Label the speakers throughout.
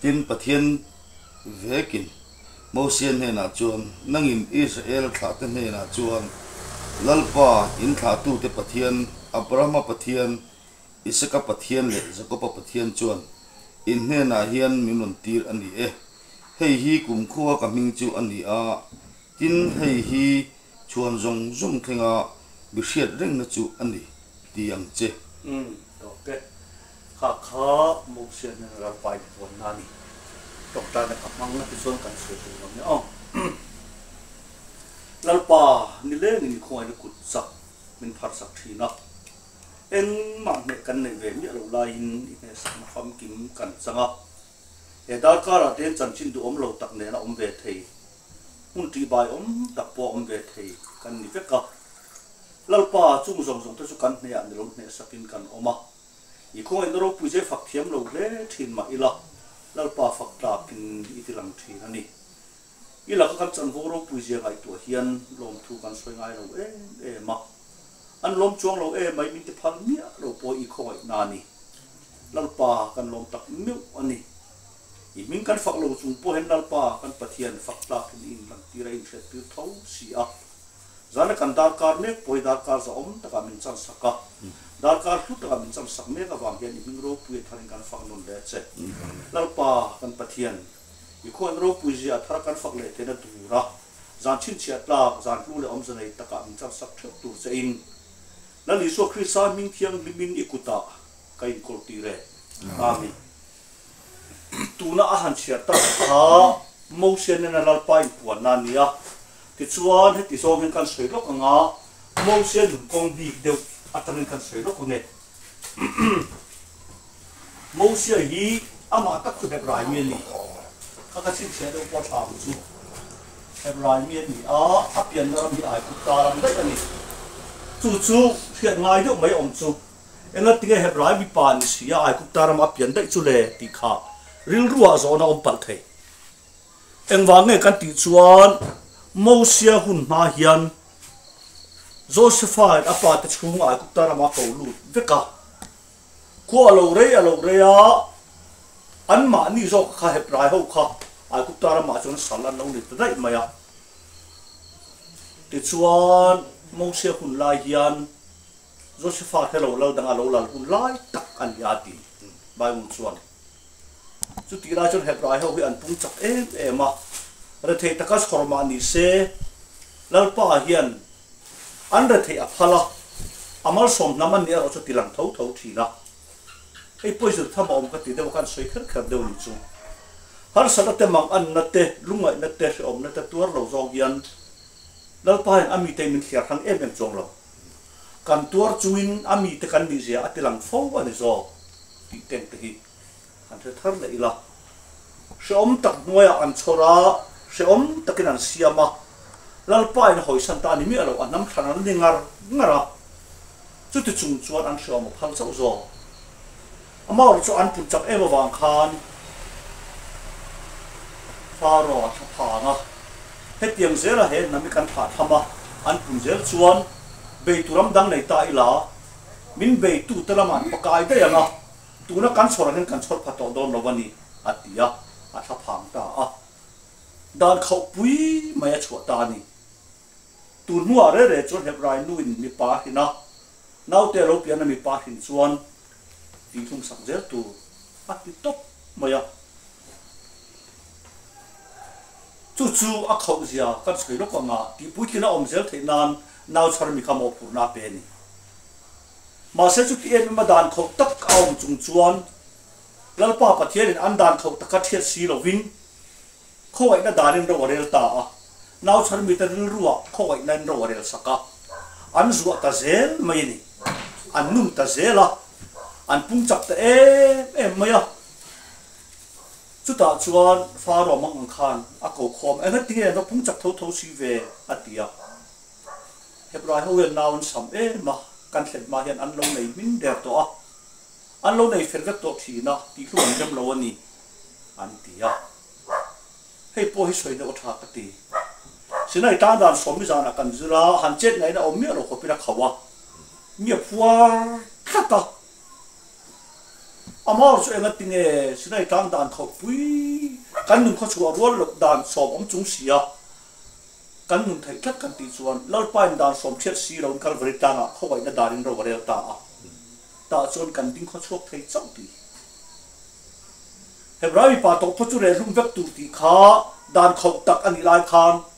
Speaker 1: tin pathian vekin Mosian he na chuan nangin Israel thla te he na chuan, lalpa in thla tu te pathian, Abrahama pathian, Isaka pathian le Jacob pathian chuan, in he na hian mimun tir ani e hei hi kum khuwa ka ming chu ani a, tin hei hi chuan zong zong thenga, bi hriat reng na chu ani tiang che.
Speaker 2: Ừ, um okay kha kha Mosian na ra pai pon na ni dokta na kapang na chuan kan se tu ni oh lalpa ni le ni khoi ni kut sak min phar sak thina en ma ne kan nei ve mi lo la in ne sam kham kim kan changa e da ka ra ten chan chin du om lo tak ne na om ve thei hun ti bai om tak po om ve thei kan ni ve ka lal pa chung zong zong ta chu kan ne ya lo ne sakin kan oma อีคงเอ็นเราปุจเจฝักเทียมเราเล่ทินมาอีละเราป่าฝักตากินอีทีหลังทีนั่นนี่อีละก็คำจันโวเราปุจเจไงตัวเฮียนลมทูกันสวยงามเราเอ๊ะเอ๊ะมาอันลมจวงเราเอ๊ะไม่มีแต่พันเมียเราปออีคงไอ้นานี่เราป่ากันลมตักมิ้วอันนี้อีมิงกันฝักเราจุงปอเห็นเราป่ากันปะเทียนฝักตากินอินหลังทีไรเสร็จติวเท้าสีอ่ะจานกันดาการเล็กปอยดาการจะอมตะกามินจันสักกะ i ko en ro pu je phak thiam lo le thin ma ila lal pa phak ta kin i ti lang thin ani ila ka kan chan vo ro pu je gai to hian lom thu kan soi ngai lo e e ma an lom chuang lo e mai min te phal mia lo po i khoi na ni lal pa kan lom tak mi ani i min kan fak lo chung po hen lal pa kan pathian fak ta kin in lan ti rai se tu thau si a zana kan dar kar ne poi dar kar za om ta ka min chan saka dar kar tu ta ka min chan sak me ka wang hian i min ro pu tharin kan fak non le che lal pa kan pathian i khon ro pu ji a thar kan fak le te na tu ra zan chin chia ta zan lu le om zanai ta ka min chan sak thep tu che in na li so krisa min thiang limin ikuta kai kol ti re amen tu na a han chia ta ha mo sen na lal pai pu na nia ti chuan he ti so hen kan soi lok nga mo sen kong bi de atan kan soi lo ne mo sia hi ama ta tu de rai mi ni ka ka sin chia de po cha chu he rai mi ni a a pian na mi ai ku ta ram dai ani chu chu thiệt ngay được mấy ông chú? Em nó tiếng hẹp lại bị bàn xí, ai ku ta ram a pian đấy chu le ti kha riêng ruwa zo na om pal thầy em vàng nghe căn tỷ chuan mâu xia hun ma hian Joseph áp bà tế chung ai cũng ta làm áp cầu lụt với cả. Qua lâu rây à lâu rây à anh mà ni zo khá hẹp lại hậu khá ai cũng ta làm áp cho nó sẵn lâu lụt đấy mà ya thì chuan mâu xia hun lai hiền Josepha hello lo dang alo lal hun lai tak an. Ya ti bai mu chuan chu ti ra chon hebrai ho hi an pung chak em em a re thei takas khorma ni se lal pa hian an ra thei a phala. Amal som naman ni ro chu ti lang tho tho thi na. Ei poi zu tham om ka ti de kan soi khar khar deu ni chu. Har sa te mang an na te, lungai na te om na te tuar lo zo gian lal pa hian ami te min khiar hang em em chong lo. Kan tuar chuin ami te kan ni zia atilang fo ani zo. Ti ten te hi. Kan the thar le ila se om tak noya an chora, se om takin an siama lal pa in hoi san ta ni mi alo anam thana ni ngar ngara chu ti chung chuan an se om phal chau zo ama ro chu an pun chak em wang khan faro a tha nga he tiang zela he nami kan pha thama an pun zel chuan be turam dang nei ta ila min be tu talaman pakai te yanga tuna kan chora hen kan chor phato don lo wani atia a tha phang ta a dan khau pui maya chwa tu nuwa re re chon heb rai nu in mi pa hina. Nau te ro pian mi pa hin chuan. Ti thum sang zel tu. A ti top maya chu chu a khau zia kan skai lo ka nga ti om zel the nan. Nào char mi khamo pur na pe ni. Ma se chu ti em ma dan kho tak chung chuan. Lal pa pathian in an dan kho tak thiat si lo win kho ai na darin ro rel ta a nào char mi ta ril ruwa kho ai nan ro rel saka. An zuwa ta zel mai ni. An num ta zela. An pung chak ta em em mai a. Chu ta chuan fa ro mang khan a ko khom. En ti nó pung chak tho tho si ve atia hebrai ho wen naun sam e ma kan thlet ma hian an lo nei min der to a. An lo nei fer vek to thi na. Ti khu an jam lo ani an ti a. Hei po hi soi na o tha ka ti sinai ta dan som mi zana kan zira han chet nei na o mi lo mi phua khata amar chu enga tinge sinai tang ta a ta chuan kan ding kho chuak thei chau đàn hebrai pa to phu chu re lum vek tu ti kha dan kho tak ani lai khan an dan khalal pan mi em ta ta à, ta kira pai ve ya siat lo tham mo te ba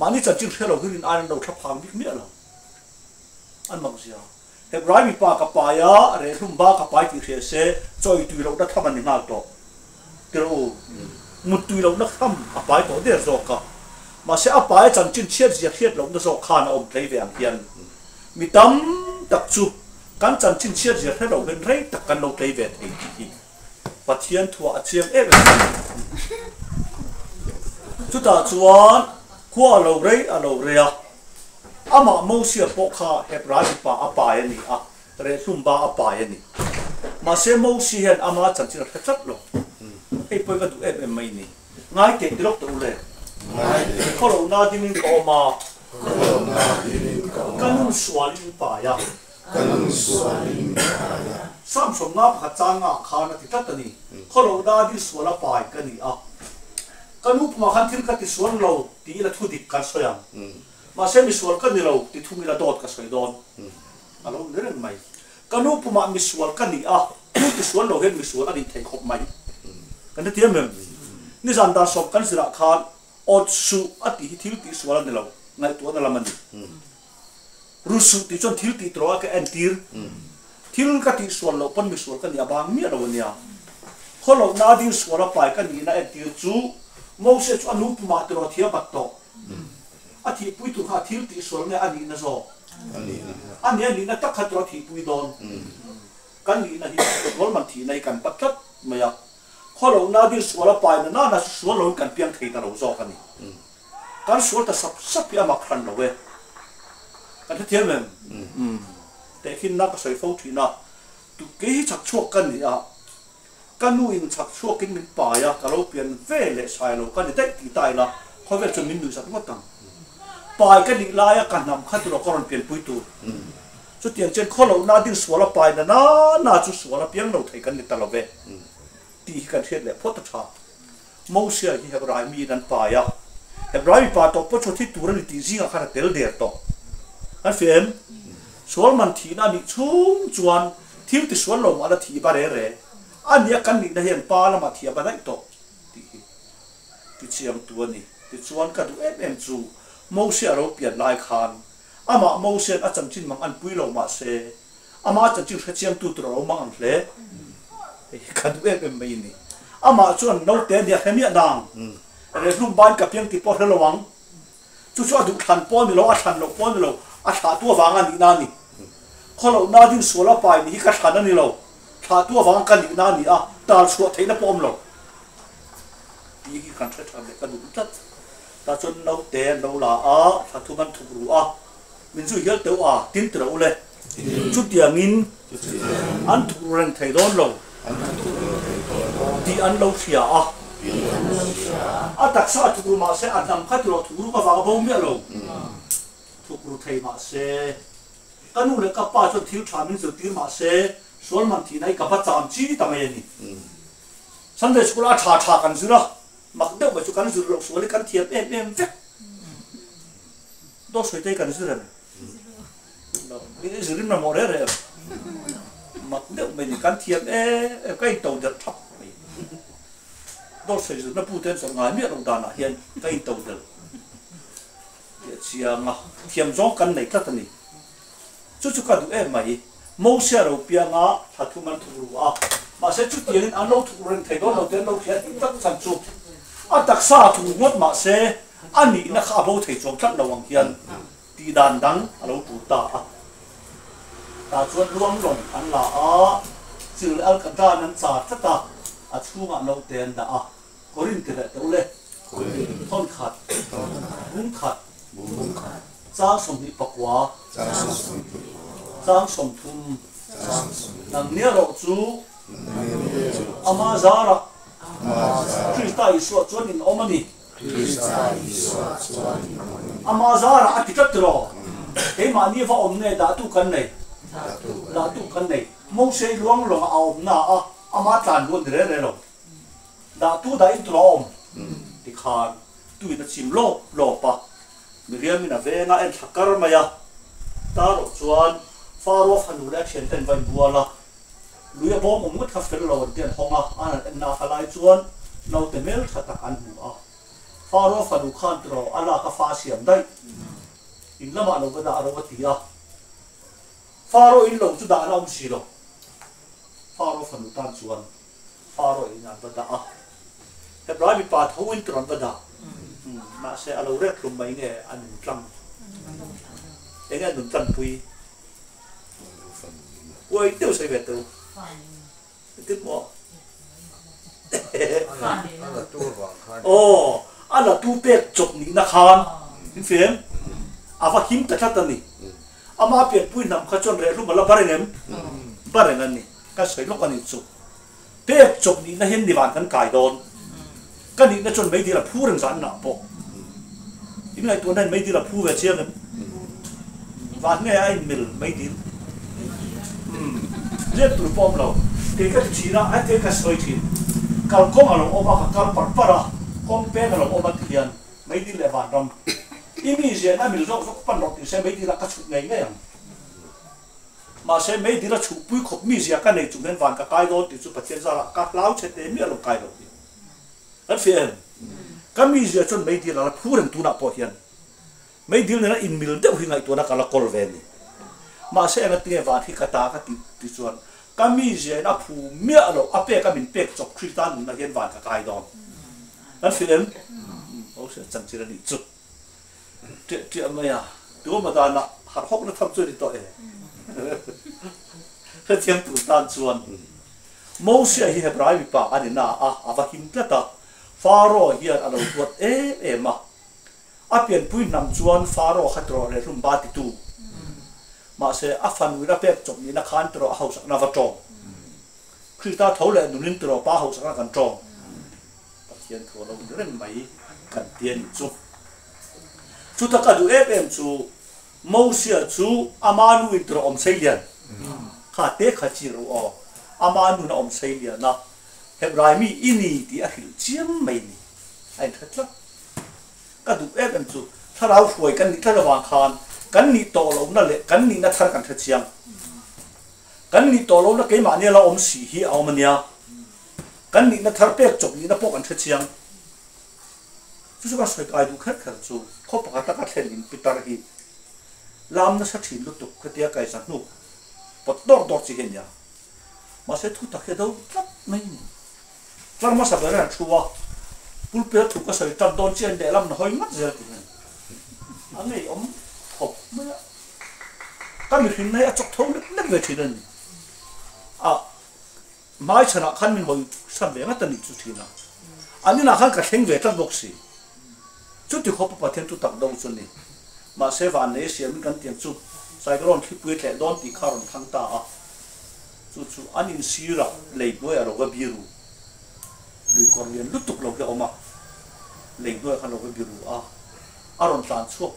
Speaker 2: มันนี่จะจิ้งเท่กิรินอันเราทับพังบิ๊กเนี่ยหรออันมังเสียเฮบรายมีปากกับปายะเรื่องบ้ากับปายที่เสียเสจอยตุยเราได้ทำมันนี่ากต่อเดี๋ยวมุดตุยเราได้ทำอปายต่อเดี๋ยวจบกับมาเสียอปายจันจิ้งเชียดเสียเชียดเราได้จบขานอมไทยแหวนเทียนมีตั้มตักจุการจันจิ้งเชียดเสียเท่าเราเป็นไรตักกันเราไทยแหวนเองที่ปัจเทียนถั่วเชียงเอ๊ะจุดตาชวน khua lâu rei a lâu rea. Ama mo sia po kha hebrai pa apa ni a re tumba apa ni. Mà sẽ mâu si hẹn ama chẳng chỉ là khách chất lộ ai bây giờ tụi em em mấy nè ngay kể từ lúc tụi lệ khó lộ na đi mình có mà cái nung xóa linh bà ya
Speaker 1: cái nung xóa linh bà ya.
Speaker 2: Sam som na khát trang à khá na thì tất nhiên khó lộ na đi xóa là bà cái nè à ก็นุปมาขันทิ้งกันที่สวนเราตีละทุดิบกันสวยง
Speaker 1: ม
Speaker 2: มาเส้นมิสวนกันนี่เราตีทุ่งละดอดกันสวยดอนอารมณ์เรื่องใหม่ก็นุปมามีสวนกันนี่อะนุที่สวนเราเห็นมิสวนอันนี้ไทยครบใหม่กันนี่เตี้ยมั้งนี่จันดาสกันสระคานอดสูอัติทิลติสวนนี่เราในตัวนั่นละมันรู้สึกที่จนทิลติตรวกันแอนทีร์ทิลกันที่สวนเราปนมิสวนกันนี่บางเมียเราเนี่ยคนเราหน้าดินสวนเราไปกันนี่นะแอนตีร์จู Moses chu anup ma tro thia bat to a thi pui tu kha thil ti sol ne ani na zo ani ani na tak kha tro thi thì don kan cái na hi gol man thi nei kan pat khat ma ya kho lo na dir sol a pai na na na sol lo kan piang thei ta lo zo kan ni kan sol ta sắp sap ya ma khan lo cái thứ thi men te khi na ka soi fo thì nó, tu ke hi chak chok kan ni a ะสวลเพียงเราไทยกันนี่ตลอดเว้ ti kan thiet le phot tha mo sia hi hebrai mi nan pa ya hebrai pa to po chothi turan ti zinga khara tel der to an fem sual man thi na ni chung chuan thil ti sual lo ma la thi ba re re อันนี้กันนี่ได้เห็นปลาละมาเทียบอะไรตกที่เชียงตัวนี่ที่ชวนกันดูเอ็มเอ็มจูมูเสียรูปเปลี่ยนลายคันอามามูเสียอาจารย์จินมังอันปุยเรามาเสอามาอาจารย์จินเชียงตัวตัวเรามังอันเลยกันดูเอ็มเอ็มไม่นี่อามาชวนเราเตะเดียร์เฮมีดังเรื่องรุ่มบ้านกับเพียงติดปอเระวังชุดชัวดูขันป้อนมิโลอาขันหลกป้อนมิโลอาชาตัววางอันนี้นั่นนี่คนเราหน้าดิ้นสวนละไปนี่ก็ชันนั่นนี่เรา tha tu vàng ka ni na ni ta tal thấy nó bom lo Đi ki kan thata be cái du tat ta chun no te no la a tha tu man thu ru a min chu hial te a tin tro le chu tiang in an thu ren thai don lo di an lo xia a a tak sa tu ma se an nam khat lo tu ka va bo mi lo tu ru thei ma se kanu le ka pa cho tha min zu ti ma se sol man thi nai ka pa cham chi ta mai ni sunday school a tha tha kan zu la mak de ba chu kan zu lo so le kan thiam em em vek. Do soi te kan zu ra ni zu rim na mo re re. Mặc nếu mình can thiệp ê cái tàu giật thấp đó xây dựng nó phụ tên sang ngài miết ông đàn à hiện cái giật để chia mà thiệp gió căn này các này chú chú cả em mày mâu xe đầu bia ngã thật thu man thu à mà sẽ chút tiền anh lâu thu rừng thầy đó đầu tiên lâu thiệt tất sản chú à đặc sa thu ngót mà sẽ anh nghĩ nó khá bầu thầy trong chắc đầu hoàng hiền đi đàn đắng lâu tụ ta ta chuan luang long an la a chil al ka da nan cha ta ta a chunga no ten da a korin te le to le thon khat bung khat cha som ni pakwa chang som thum nang nia ro chu ama zara. Krista Isu chuan in omani. Ama zara a tikat tro he ma ni va om ne da tu kan nei da tu kan nei mong sei luang long a om na a. Ama tlan luôn re re lo. Da tu da in tro om ti khan. Tu in chim lo lo pa. Mi riam in a ve nga en thakar ma ya ta ro chuan faro phanu la chen ten vai buala luya bom om ngut khaf fel lo tian honga an na khalai chuan lo te mel thata kan hu a faro phanu khan tro ala ka fa siam dai. In lama lo ga da ro ti a faro in lo chu da na om si lo. Faro phanu tan chuan faro in an da a. Hebrai mi pa thawin tron ba da ma se alo rek lum mai nge an tlam enga nun tlam pui ôi tiêu sai về tu tiếp mò ô anh là tu bẹt chụp ní na khan in phiền à và him tất tất ni à mà bẹt bui nằm khá chọn rẻ lúc mà là bareng em. Bareng anh ni cái sợi lúc anh chụp. Bẹt chụp ní na hen đi van kan cài đòn cái ní na chọn mấy đi là phu rừng sản nào bộ. In này tuần này mấy đi là phu về chiang em. Van nghe anh mil mấy đi liet tu pom lo te ka chi na a te ka soi chi kal kom alo oma ka kal par para kom pe ka alo oma tian mai di le van ram imi je na mi zo zo pan lo ti se mai di la ka chu ngai ngai mà se mai di la chu pui khop mi je ka nei chu chúng van ka kai do ti chu pa chen za la ka lao che te mi lo là cái đó. Rất phiền. Ka mi gì chọn mấy đi la phu rừng tu na po hian mai đi na in mil đều hình ngai tu nạp cả kol ve ni mà sẽ là tiếng vàng thì cả ta cả tiếng tiếng chuẩn cái mi gì nó phu mi là áp cái mình bẹt chọc khi ta nó hiện vàng cả cái đó nó phi phiền ô sẽ chẳng chỉ là đi chụp chuyện chuyện này à tôi mà ta là hạt hốc nó thâm chơi đi tội cái tiếng tụ tan chuẩn chuan sẽ hi Hebrai mi bà anh na à a ava him tlata Pharaoh ở đâu tuat e e ma. A pian pui nam chuan Pharaoh khatro le rum ba tụ ti tu ma se a fan wi ra pek chok ni na khan tro a haus na va tro Krista thau le nunin tro pa haus na kan tro pathian tho lo ren mấy cần tiền chu. Chú ta cả du ép em chu Moses chú amanu intro om liền kha tế kha chi ru o. Amanu nó om selian na. Rai mi ini ti a hil mấy mai ni. Thật lắm ka du ép em chu tharau huai nít ni thala wang khan. กันนี่โตลงนั่นแหละกันนี่นัทกันเทียงกันนี่โตลงนั่นเกี่ยมันเนี่ยเราอมสีฮีเอามันเนี่ยกันนี่นัทเปียกจบนี่นัทปกันเทียงที่สุดก็สกายดูขัดขัดจูบขาปกติก็เทลินปิดตารีลามนั่นสักทีลุตุกเดียกไก่สักนุกปดดอกดอกจีเห็นยมาเสร็จทุกตะเคียนวไม่เนี่ยคลามาสับเรื่อชัวปุ๊บเปิดถูกก็ใส่จัดโดนเชียนเดลัมหน่อยมัดเจอกันอันนี้อม thu ta nei om thong nek nek ve thi a mai chana khan min sam ve ni chu ani na khan ka ve tat chu ti khop pa tu tak chu ni mà sẽ vào nấy xem mình cần tiền chú. Sai cái lon khi bùi đón thì khá ta à. Chú chú, anh in xí ra lấy đuôi ở à, biru lui còn liền lúc tục lâu cái ông lấy đuôi à, khăn lâu biru à. À rồi tàn chuộc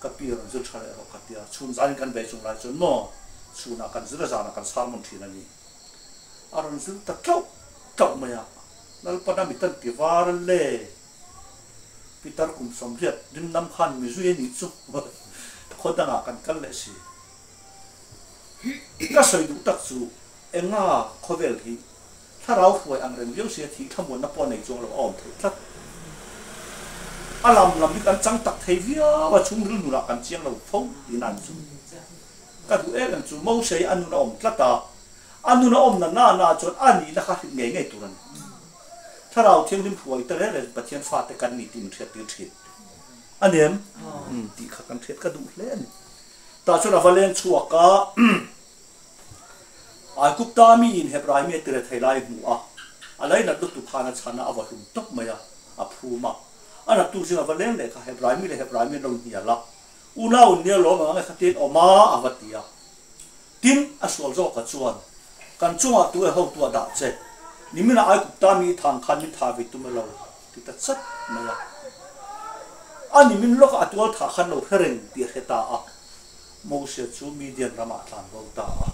Speaker 2: kapir ang zul chale ro katia chun zan kan be chung lai chun no. Chuna kan zira zana kan salmon thina ni. Aron zul ta kyo kyo maya. Nal pana mitan pivar le. Pitar kum somriat din nam khan mi zu ni chu. Khoda nga kan kal le si. Ka soi du tak chu enga khovel hi. Tharau phoi ang rem yo thì thi thamon na pon nei chung lo om thei. อาลำลำนี้กันจังตักเทียว่าชุ่มรื่นหนุนกันเชียงเราฟงดีนั่นจุก็ดูเอ๊ะกันจุมองเสียอันนู้นอ้อมตะตาอันนู้นอ้อมนั่นน่าน่าจนอันนี้นะคะไงไงตัวนั้นถ้าเราเที่ยงริมหวยแต่เรื่องปะเทียนฟาดแต่กันนี่ตีมันเทียดตีเทียดอันเนี้ยตีขัดกันเทียดก็ดูเล่นแต่ช่ว อันนั้ตู้เสือวัเล่นเลยค่ะเห็บไรมีเลยเห็บไรมีลงเหียละอุณาอุณเนี่ยล้อมอะไรขัดเต้นออกมาอาวัตียะทิ้งอสวลโจกัดชวนกันชวนตัวเขาตัวด่าเจนี่มันอะไรกุตามีทางคันมินทาวิตุมาเราติดตัดสักมละอันนี้มันล็อกตัวถ้าขันเราเฮริงเดียเหตาอะมเสียชูมีเดียนรามาทานบอกตาอะ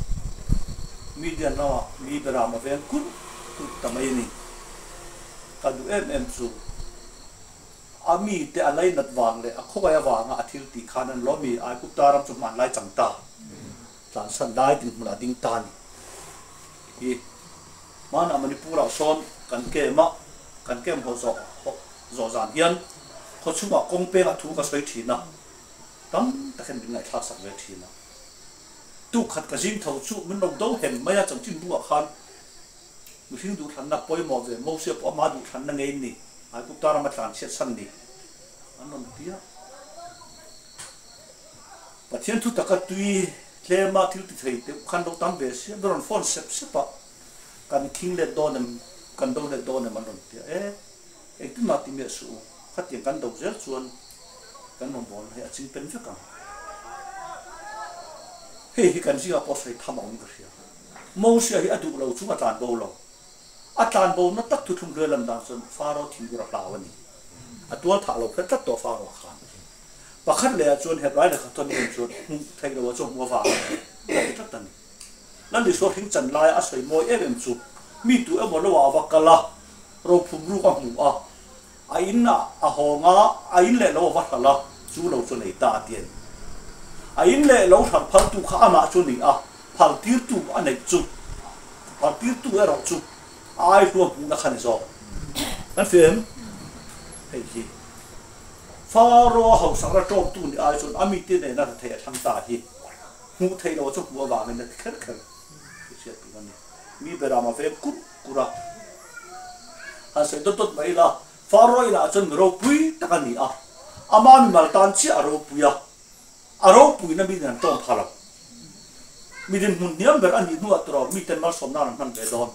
Speaker 2: มีเดียนรามามีเบรามาเวนคุณคุณทำไมนี่กันดูเอ็มเอ็มสู ai kup ta mi in he prai me tere thai lai mu a alai na tu khana chana awa hlum tok maya a phu ma ana tu singa va len le kha he prai mi le he prai mi lo ni ala una un ne lo ma kha tin o ma avatia tin a sol zo ka chuan kan chunga tu e ho tu da che ni mina ai kup ta mi thang khan min tha ve tu me lo ti ta chat maya ani min lo ka tu tha khan lo hereng ti heta a mo se chu median rama than go ta a media no mi bera ma ven kun tu tamai ni ka du em em chu ami te alai nat wang le a khoya wanga athil ti khanan lo mi, ai ku taram chu man lai chang ta. Tan san dai tin mula ding ta ni. Hi. Mana manipura son kan ke ma, kan kem ho zo zo zan hian kho chuma kong pe nga thu ka soi thina tam ta khen ding lai thak sak ve thina tu khát cái zin thầu chu mình đồng đâu hẹn mấy chẳng chim đua khan. Mình xin đủ thằng nạp bôi mò về mâu xếp ở má đủ thằng năng ấy nè ai cũng ta làm thằng xét săn nè anh nói tía và thiên thu tất cả tuy lệ mà thiếu thì thấy thì khăn đâu tam về đó là phone xếp xếp à cần kinh lệ đo nem cần đâu lệ đo nem anh nói tía ê ê cứ mà tìm số khát tiền cần đâu rất chuan cần mong muốn hay chính bên phía cả. Hei hi kan zinga pos hei tham ong ka sia mo sia hi adu lo atan bo na tak thum re lam dan son faro thi gu ra lawa ni atwal tha lo phet to faro khan pakhat le chuan he rai le kha ton ni chuan thai lo chu mo fa ta tan lan di so thing chan lai a soi mo em em chu mi tu e mo lo wa wa kala ro phum ru ka mu a a in na a ho nga a in le lo wa la chu lo chu nei ta tien a in le lo thar phal tu kha ama chu ni a phal tir tu a nei chu phal tir tu e ro chu ai tu pu na khan zo an hay gì, hi faro hậu sang ra trộm tu ni ai chu ami ti ne na the thang ta hi ngũ thầy lo cho pu bà mình là kher kher sia pi ni mi bera cút fe ra, anh sẽ tốt tốt dot mai la faro là chun rô pui ta kan ni à, ama mi mal tan chi à rô ro à. Ya aro pui na mi dan tong phala mi din mun niam anh đi nuốt atro mi tên mal som na nan be đòn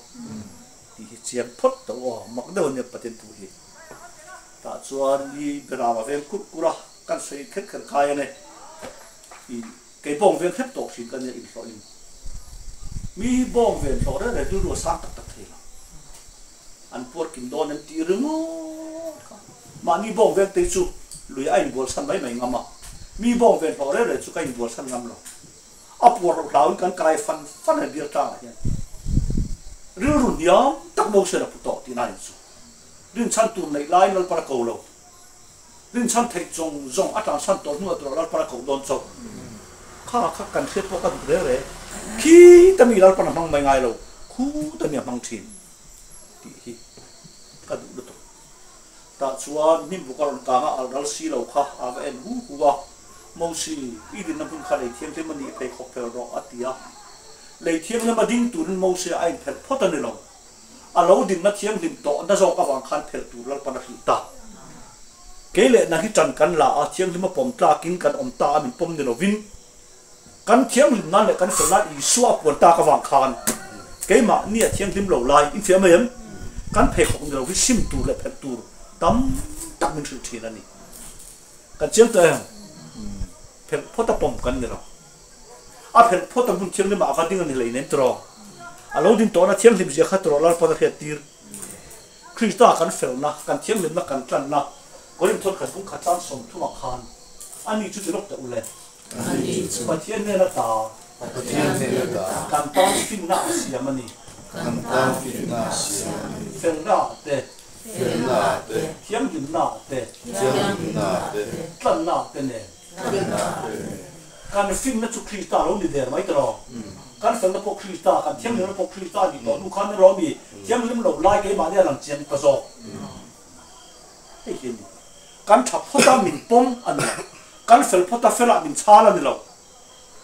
Speaker 2: ti hi chiam mặc to wa mak de ne tu hi ta chuan ni bera ma vel kut kura kan sei khet khet khai ne i ke bong vel khep to sin kan ne in so in mi bong vel so re re du ro sang tak tak thela an por kim don en ti mà ma ni bong vel te chu lui ai bol san mai mai ngama mi bong ven đấy re re chu anh bol san ngam lo apor ro laun kan kai fan fan a bir ta hian ru tắc niam tak mo se ra pu to ti nai chu rin chan tu nei lai nal para ko lo rin chan thei chong zong ata san to nu atro lal para ko don cho kha kha kan se po ka re re ki ta mi lal para mang mai ngai lo khu ta mi mang thin ti hi ka du to ta chuan nim bu ka ron ka nga al dal si lo kha ava en hu hu wa mo si i din na pun kha le thiam te mani pe khop pe ro atia lấy thiêng là mà đinh tu nên mâu xe ai phải phốt anh lòng à lâu đinh nó thiêng đinh tọ nó dọc vào khăn phải tù lal pan hì ta. Cái lệ là khi trần cắn là à thiêng thì mà bom ta kinh cắn ông ta mình bom nên nó vin. Cắn thiêng thì nó lại cắn phải lại isu à quần ta cái vàng khăn cái mà nia thiêng đinh lâu lại in phía mấy em. Cắn phải không nên nó vin sim tu lại phải tu, tắm tắm mình sự thiêng là nị cắn chiếc tay phải phốt ta bom cắn nên nó a pen phota mun chiang ni ma ka ding ni le nen tro a lo din to na chiang lim je kha tro lar pa da he tir krista kan fel na kan chiang lim na kan tlan na. Ko lim thot khat bung khat tan som thu ma khan. Ani chu ti lok ta ule
Speaker 1: ani chu
Speaker 2: pa chiang ne na ta
Speaker 1: pa chiang ne na ta
Speaker 2: kan tan fin na siam ani
Speaker 1: kan tan fin na siam
Speaker 2: fel na te
Speaker 1: fel na te
Speaker 2: chiang lim na te
Speaker 1: chiang lim na te
Speaker 2: tlan na te ne kan film na chu krista lo ni der mai tro kan film na po krista kan thiam na po krista ni to nu kan ro mi thiam lim lo lai ke ma ne lang chiam pa zo hei hin kan thap phota min pom an kan fel phota fela min chala ni lo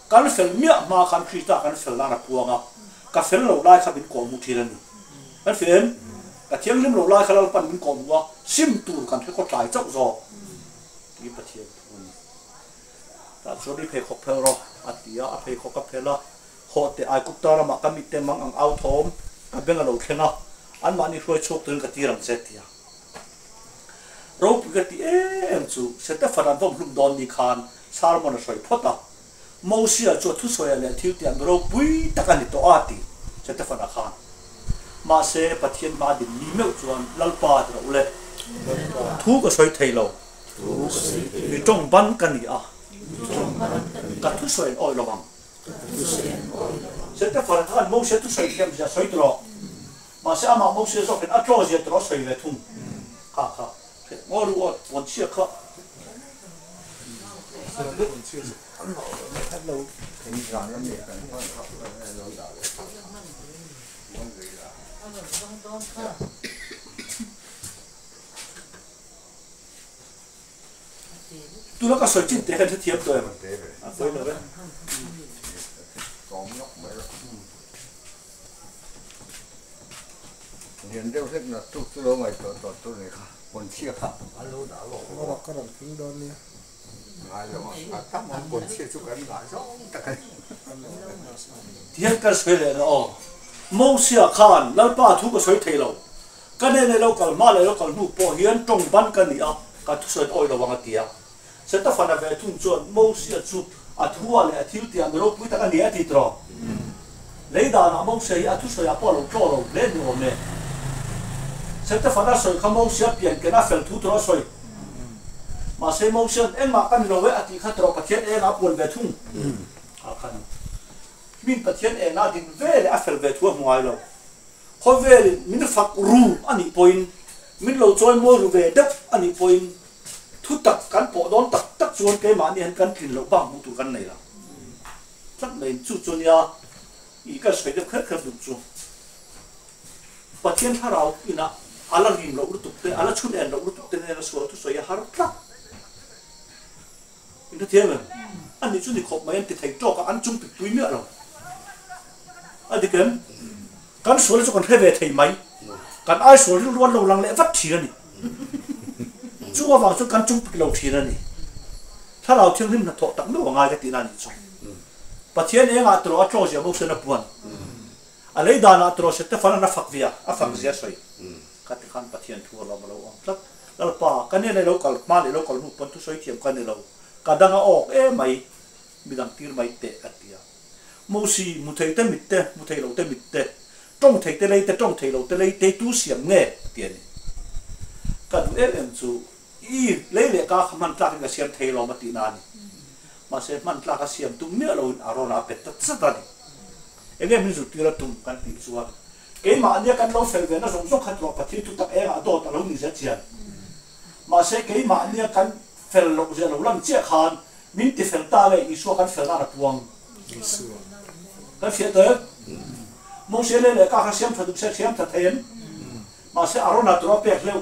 Speaker 2: kan fel mia ma kan krista kan fel la na puanga ka fel lo lai kha bin ko mu thiran ni kan fel? Ka thiam lim lo lai kha lo pan min ko mu wa sim tur kan the ko tai chau zo ki pa thiam ta so đi phê khóc phê rồi à tía à phê khóc phê là họ thì ai cũng ta là mà cái mít tem mang ăn áo thôm cái bên là đầu khen à anh mà đi xuôi chụp từ cái tia làm chết tía rồi cái tia em chú sẽ ta phát vọng lúc đón đi khan sao mà nó soi phốt à mau xia cho thu soi là thiếu tiền rồi bui ta cái này to à tì sẽ ta phát khan mà sẽ phát hiện mà đi lý mèo chuan lal pa rồi lệ thu cái soi thấy lâu vì trong ban cái này à cả thứ soi oi lo bang sẽ ta phải thằng mẫu sẽ thứ soi kem sẽ soi tro mà sẽ ama mẫu sẽ so cái atro sẽ tro soi về thùng. Ha ha ngõ lu oi bọn
Speaker 3: Hello.
Speaker 2: Tu nó có soi chín tế thứ thiệp rồi mà à soi nữa đấy
Speaker 3: hiện đều rất là tu tu lâu ngày tổ tổ tu này khác còn chia khác Alo đã lộ nó mặc cái đàn kính đơn nha ai rồi à tắm mong còn chia chút cái lại rõ tất cả
Speaker 2: thiệp cái soi này nó mẫu xia khan lal pa thu có soi thấy lâu cái này này lâu cả mà này lâu cả nu po hiền trong ban cái này à cả thứ soi oi lo bang tia sẽ ta phản về thùng chuan mẫu xia chu à thu à lệ thiếu tiền rồi quý ta cái này thì tro lấy đà nào mẫu xia à thu soi à po lo cho lo lên được không nè sẽ ta phản soi không mẫu xia biển cái nào phải thu tro soi mà sẽ mẫu xia em mà cái này à thì khát tro cái chuyện em à buồn về thùng à khăn min pathian e na din vele a fel ve thua hmuai lo kho vele min fak ru ani point min lo choi mo ru ve dep ani point thu tak kan po don tak tak chuan ke ma ni han kan tin lo bang mu tu kan nei la chắc nei chu chuan ya i ka khét khét khar khar du chu pathian harau ina ala rim lo ru tu te ala chun en lo ru tu te ne la so tu so ya har tak ina anh đi chu ni khop mai em thì thấy cho cả anh chung pi tui mi rồi. Anh đi kiếm cán số cho còn thuê về thầy mấy, cán ai số luôn lâu lăng lẽ vắt chua vào chút căn chung bị lâu thì ra nè thà lâu thiên hình là thọ tặng đâu ngay cái tin này chung bà thiên ấy ngã trò trò gì bốc sen buồn. À lấy đàn ngã trò sẽ tới phần nó phật vía à phật vía soi cái khăn bà thiên thua lâu mà lâu ông. Lắm lâu ba cái này này lâu còn mà này lâu còn tu soi thiệm cái này lâu. Cái đang ngã ốc em mày bị đằng tiền mày tệ cái tia mô si mu thấy tới mít tệ, mu thấy lâu tới mít tệ. trong thấy tới lấy tới trong thấy lâu tới lấy tới tu xiêm nghe tiền. Cả đủ em em chú i leile ka man tlak nga siam thelo mati na ni ma se man tlak ka siam tum ne lo arona pet ta em ni enge min zu tira cái kan ti cái mà anh ania kan lo fel về nó zong zong khat lo pathi tu tak era do ta lo ni za chian ma se ke ma ania kan fel lo ze lo lam che khan min ti fel ta le i suwa kan fel là tuang cái fiat ta mong se le ka ka siam thaduk se siam ta thayen ma se arona tro pek leu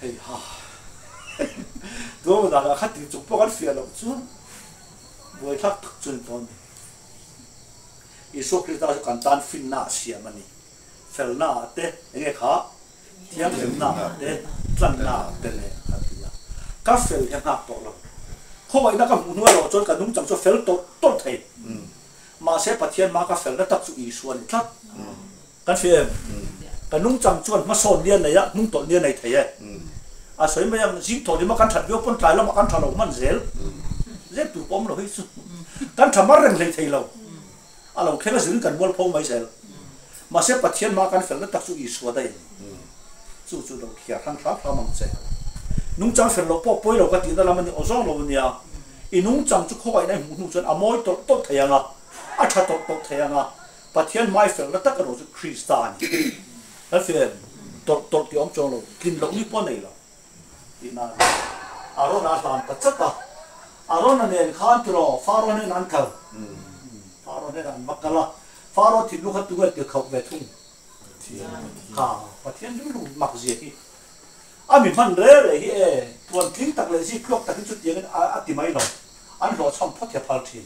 Speaker 2: hei ha do da ga khat ti chuk po kan fial lo chu voi thak thak chun ton i so kri ta kan tan fin na sia mani fel na te enge kha thiam fel na te tlan na te le ka fel he na to lo kho mai na ka mu nuwa lo chon ka nung chang cho fel to to thei mà sẽ phát hiện mà cái phần nó tập trung ý xuân chắc cái phiền cái nung chăm chuan mà sồn liên này á nung tổ liên này thấy ấy à sấy mấy em dính thổ thì mà căn thật vô con trái là mà căn thật lâu mình dễ dễ tụ bom rồi hết căn thật mà rừng lấy thấy lâu à lâu khi nó dính cần mua phong mấy dễ mà sẽ bắt thiên mà căn phải là tác dụng ý số đây chú chú đâu kia thằng khác thằng mang chạy nung chẳng phải lo po poi lo cái tiếng đó là mình ở trong lo nia in nung chẳng chú khỏi này nung chẳng amoy tốt tốt thấy à à thật tốt tốt thấy à bắt thiên mai phải là tất cả đồ Christian là phiền tốt tốt thì ông trong lo kinh lo đi po này lo đi na làm tất chất à aro na nên khan tro pharo nên ăn thầu pharo nên ăn bakala pharo thì lúc hết tuổi thì khóc về thung ha bắt thiên lúc mặc hi à mình phân rễ rồi hi e, tuần kính tắc lên gì plok tắc chút tiếng à à tìm mấy nó anh lo xong phát thiệp phật thì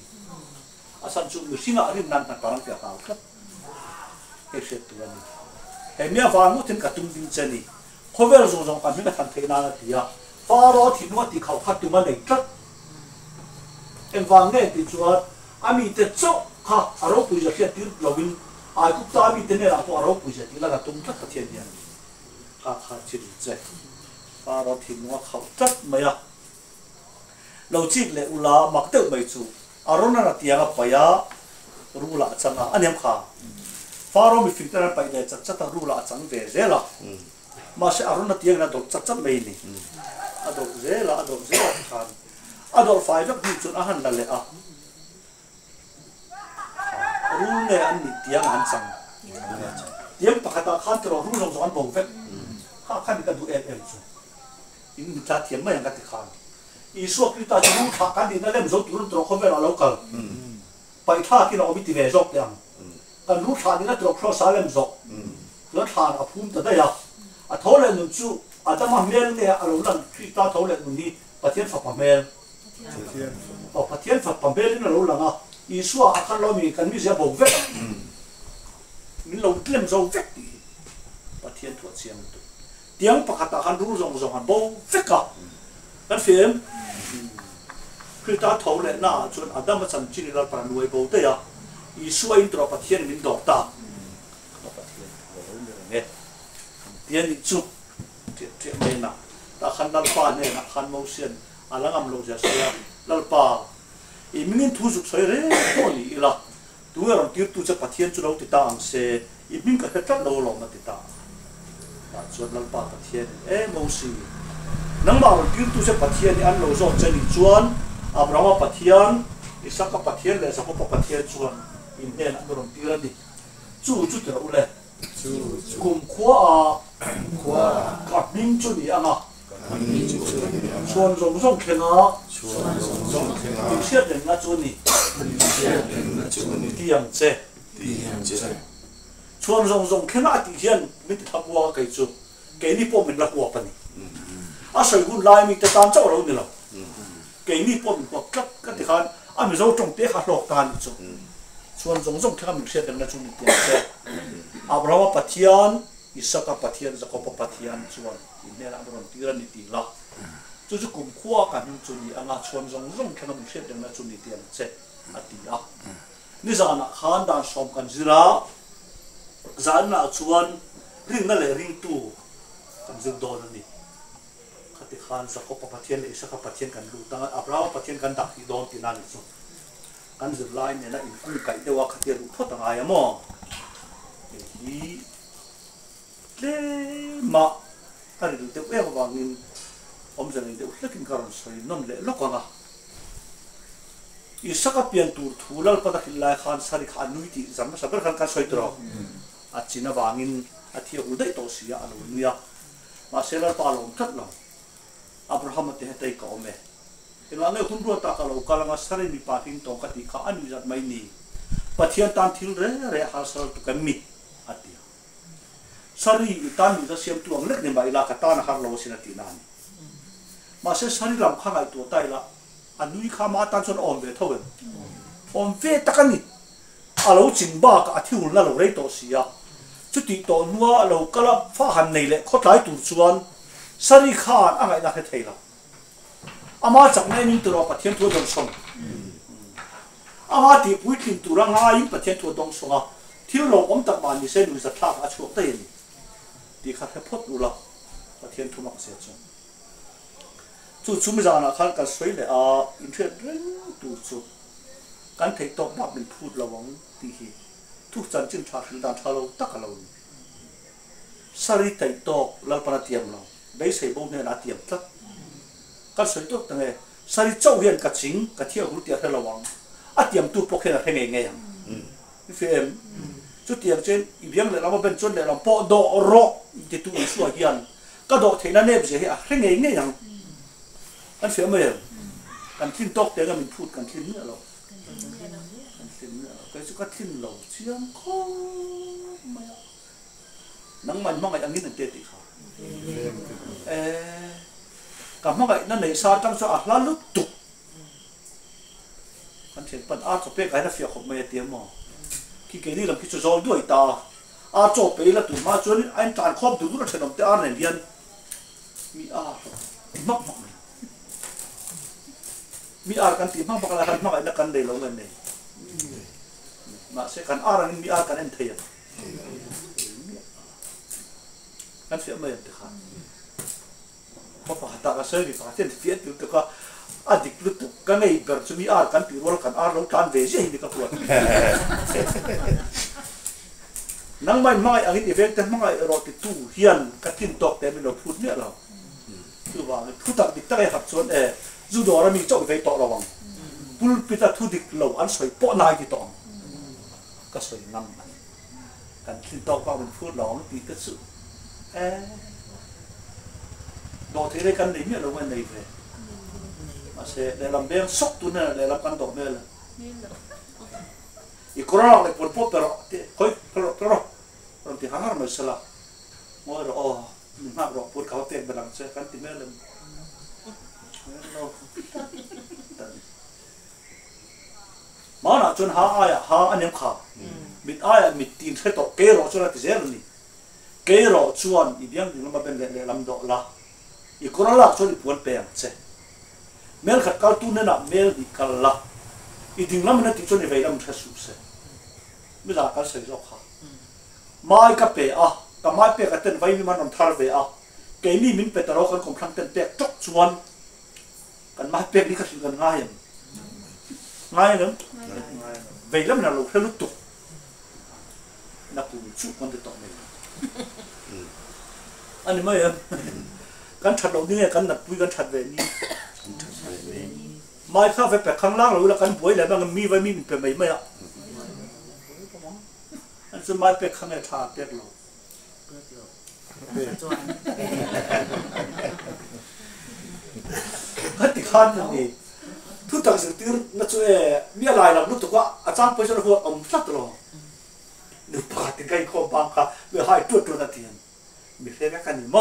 Speaker 2: à san chú người sinh ở bên nan tắc còn việc nào khác cái chuyện tuần em nhà vàng ngút thiên cả tung tin chân đi biết về dùng dùng cảm thấy thành thế nào thì à pharo thì nó thì khẩu phát tụi mình rất em vàng nghe thì chúa ami te cho ha aro pu ja khia tir lovin ai ku ta mi te ne ra ko aro pu ja ti tung ga tum thak thien yan ha ha chi ri che pa ro thi no khau tat ma ya. Lo chi le ula mak te mai chu. Aro na ti ya pa ya. Ru la changa aniam kha. Fa ro mi filter pa de chắc chat ru là chang ve ze la.
Speaker 1: Hmm
Speaker 2: ma se aro na ti na do chat chat mai ni. A do ze la a do ze la khan. A do fai vak ni chu a han la le a. Ru ne an ni tiang an sang tiang pakata khan tro ru long zon bong vet kha khan ka du em em chu in ta tiang ma yang ka ti khan. I su ki ta chu kha kan din na lem zo tu tro kho ve la lo ka pai tha ki no mi ti ve jok tiang kan lu tha ni na tro kro sa lem zo lo tha na phum ta da a tho le nu chu a ta ma mel ne a lo lan ki ta tho le nu ni patien fa pa mel o patien fa pa mel na lo la nga Isua akan lo mi kan mi sia bo vek min lo tlem zo vek ti pathian thu chiang tu tiang pakhat akan ru zong zong han bo vek ka kan fiem khi ta thấu lệ na chuan adam ma chan chini lar pan nuai bo te ya Isua in tro pathian min dok ta pathian lo ne tian ni chụp ti ti me na ta khan này pa khăn mâu xiên. À sian alangam lâu giờ xe lal pa. I mingin thu dục xoay re ko ni là. Tu ram tir tu cha thiên chú đâu thì ta ăn xe ý mình cả hết hetat lo lòng mà thì ta ba chuan lal pa pathian e mo si nang ma ram tir tu cha ăn lâu rồi chân chani chuan abraham pathian isaka pathian le sako thiên chuan in กลุ่มขั้วออกกอดนิ่งจุดอีอะเนาะชวนสงส่งเข่งอะ
Speaker 1: ติ
Speaker 2: เชื่อเด่นนะจุดนี่ที่ยังเจชวนสงส่งเข่งอะติเชื่อไม่ติดบัวไก่จุดไกนี่พวกมันรักัวปนี่อาศัยคุณลายมีต่ตามเจ้าเราเนี่ยหรอไกนี่พวกันก็กลับกันที่ขันอะมีเจ้าจงเตะขาดหลอการจุ ชวนจงจงแค่นั้นเชื่อดังนั้นจุนีเตียนเจ็อดีอ่ะนี่จะนะขันดานสมกันจิระจานน่ะชวนริงนั่นแหละริงตู้กันจึงโดนนี่ขัดขันสักก็ปะเทียนเลยสักปะเทียนกันรู้ตั้งอับราปะเทียนกันดักที่โดนที่นั่นนี่สุดกันจึงไล่เนี่ยนะอินคุ้มไก่เดียวว่าขัดเทียนรู้พอตั้ kan zu lai me na in kun kai de wa khatir u phot anga ya mo hi le ma kan du te we wa ngin om zan in de lekin karon soi non le lokanga i saka pian tur thulal pada khillai khan sari khan nui ti rồi à khan ka soi tro. A china ở đây thia u dai to nha mà nuya là selar palom khat lo abraham thì te hetai ka ome ila ne hun ro ta ka lo kalanga sari mi pa hin to ka ti ka anu zat mai ni pathian tan thil re re hal sal tu kan mi atia sari tan mi ta siam tuang lek ne mai la ka ta na har lo sinati nani mà sẽ sari làm khang ai tuổi tay là anh nuôi khá mà tan chọn ổn về thôi ổn về tất cả nị à lâu chính ba cả thiếu là lâu đấy tổ xí à chút tí tổ nua lâu cái là phá hành này lệ khó lại tụt chuan sari khan anh ấy đã thấy là à mà chẳng nên những tụi nó thiên thua đồng sông à mà thì bùi tin tụi nó ngay những thiên thua dong song ama ti pui thin tura nga in đồng sông à. Thiếu lâu ông tập mà như sẽ nuôi giật thác à chuột tay thì khát hết phốt đủ là thiên thua mặc sẽ chung chu chum zana khan ka soi le a in thret reng tu chu kan thei tok bak min phut lawang ti hi tu chan chin tha khil dan thalo tak lo ni sari tai tok lal pana tiam lo dei sei bo ne na tiam tlat kan soi to tange sari chau hian ka ching ka thia hu tia thela wang a tiam tu po khena henge nge yang fm chu tiam chen i biang le lama ben chon le lam po do ro ti tu su hian ka do theina ne bje a henge nge yang kan fm me kan tin tok te ga min phut kan tin ne lo kan tin lo cái chu ka tin lo chiang kho ma nang man ma ngai angin te ti kha e cả ma ngai nó nảy sa trong so ạt lá lúc tục con chen pan ạt cho biết cái nó phiền không mê tiếng mà. Khi cái này làm cái số zol đuổi ta a cho pe là tụi ma chuan anh tan khop du du ra thenom te ar này liền. Mi a mắc này. Mi ar kan ti mắc mắc là kan mắc là kan dei lâu lên này. Mà sẽ kan ar ang mi ar kan thấy à kan phiền mê tiếng kha phải pa ta ka se ni pa ten fia tu te ka adik lu tu ka ngai ber chu mi ar kan pi rol kan ar lo tan ve je ni ka puat nang mai mai ang ni ve te mai ro ti tu hian ka tin tok te mi lo phut ne lo tu wa thu tak dik ta hap chuan e zu do ra mi chok ve to lo wang pul pita thu dik lo an soi po nai ki tong ka soi nam kan tin tok pa mình phut lo ti ka su e do thế đây căn lính mi lo này về? Mà sẽ để làm bên sốc tu nè để làm căn độc nè là. I corona le por po pero coi pero pero pero ti hangar mà sala ngồi rồi oh mình mặc rồi por cáo tiền bên làm sẽ căn ti mẹ lên. Mà na chun ha ai à, ha anh em khá. Mit ai à, mit tin thế to kế rồi cho là ti zer ni kế rồi chuan i biang ding mà bên le làm độ อีกคนละชนอีกวนเปียงเช่เมลขัดเกาตูนั่นน่ะเมลอีกละอีดิ่งลำนั้นทิ้งชนอีไปลำแค่สูบเช่ไม่ลากันเสียหรอกค่ะมาอีกเปียอ่ะกับมาเปียกันเต้นไว้มีมันนำทาร์เปียอ่ะเกนี่มิ้นเปียตลอดกันคงพลังเต้นเปียจกชวนกันมาเปียนี่ก็ถึงกันง่ายง่ายเนอะไปลำนั้นเราแค่ลุกตุกนักกูชุบมันจะต่อไปอันนี้ไม่เอ็ม la i corona cho đi puan pe ang che mel khat kal tu na mel di kal la i ding lam na ti chon ve lam tha su se mi la kal se zo kha mai ka pe a ka mai pe ka ten vai mi man on thar ve a ke mi min pe taro kan kom thang ten pe tok chuan kan mai pe ni ka sin kan ngai ngai nam ve lam na lo thelu tu na ku chu kon te to me anh mới em kan thật đầu tiên kan nạp vui kan thật về ni mai khá phải bẹt khăng lang rồi là kan bối lại bằng mi với mi mình phải mấy mấy ạ anh sẽ mai bẹt khăng này thà bẹt lâu cái thì khan này thu tăng sự tiêu nó chơi mi lại làm lúc tục quá à trang bây giờ nó ông sát rồi được ba thì cái con băng cả vừa hai tuột tuột là tiền mình phải cái cái gì mà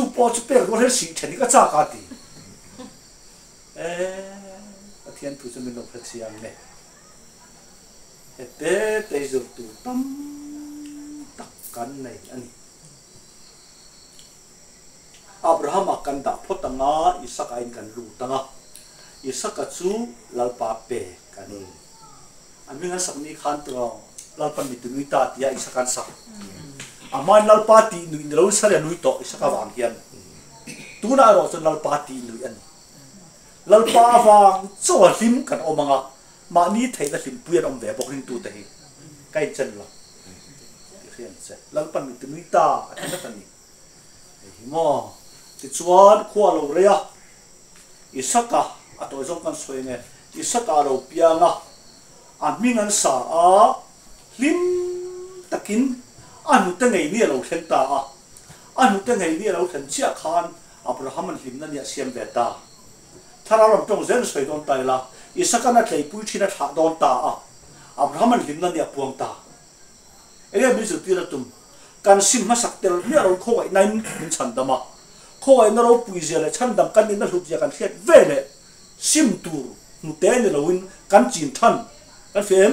Speaker 2: ber bazar ka na na chon chan ka hon ve chin sia fa te chu et te pu si ro ala ya ka pel fu te ni chelo te nau la ve te nge chu po chu pe ro he si chen ka cha ka ti e a thiên tu cho mình lộc phật siang này te te zur tu tam tak kan nei ani abraham akan da photanga isaka in kan lu tanga isaka chu lalpa pe kani aminga sakni khan to lalpan mi tu nui ta tia isaka sa aman lalpa ti nui lo sare nui to isaka wang hian. Tuna ro chu lalpa ti nui lal lalpa wang cho him kan omanga mà ni thấy là lim puyan om ve, bok ring tu te hi. Kai chen la. Khian se lal pan mi tu ta, a ta ni. Hi mo ti chuan khwa lo re ya isaka a to zong kan soi nge. Isaka ro pia nga a ming an sa a, lim takin anh te ngày ni lâu thành ta à anh te ngày ni lâu thành chia khan abraham an lim na ni siam ve ta thara lam tong zen soi don tai la isakana tlei pui thina tha don ta à abraham an limna ni apuang ta ele mi zu tira tum kan sim ma sak tel mi ro kho ai nai min chan dama kho ai na ro pui je le chan dam kan ni na hlut je kan khet ve le sim tur nu te ni lo win kan chin than kan fem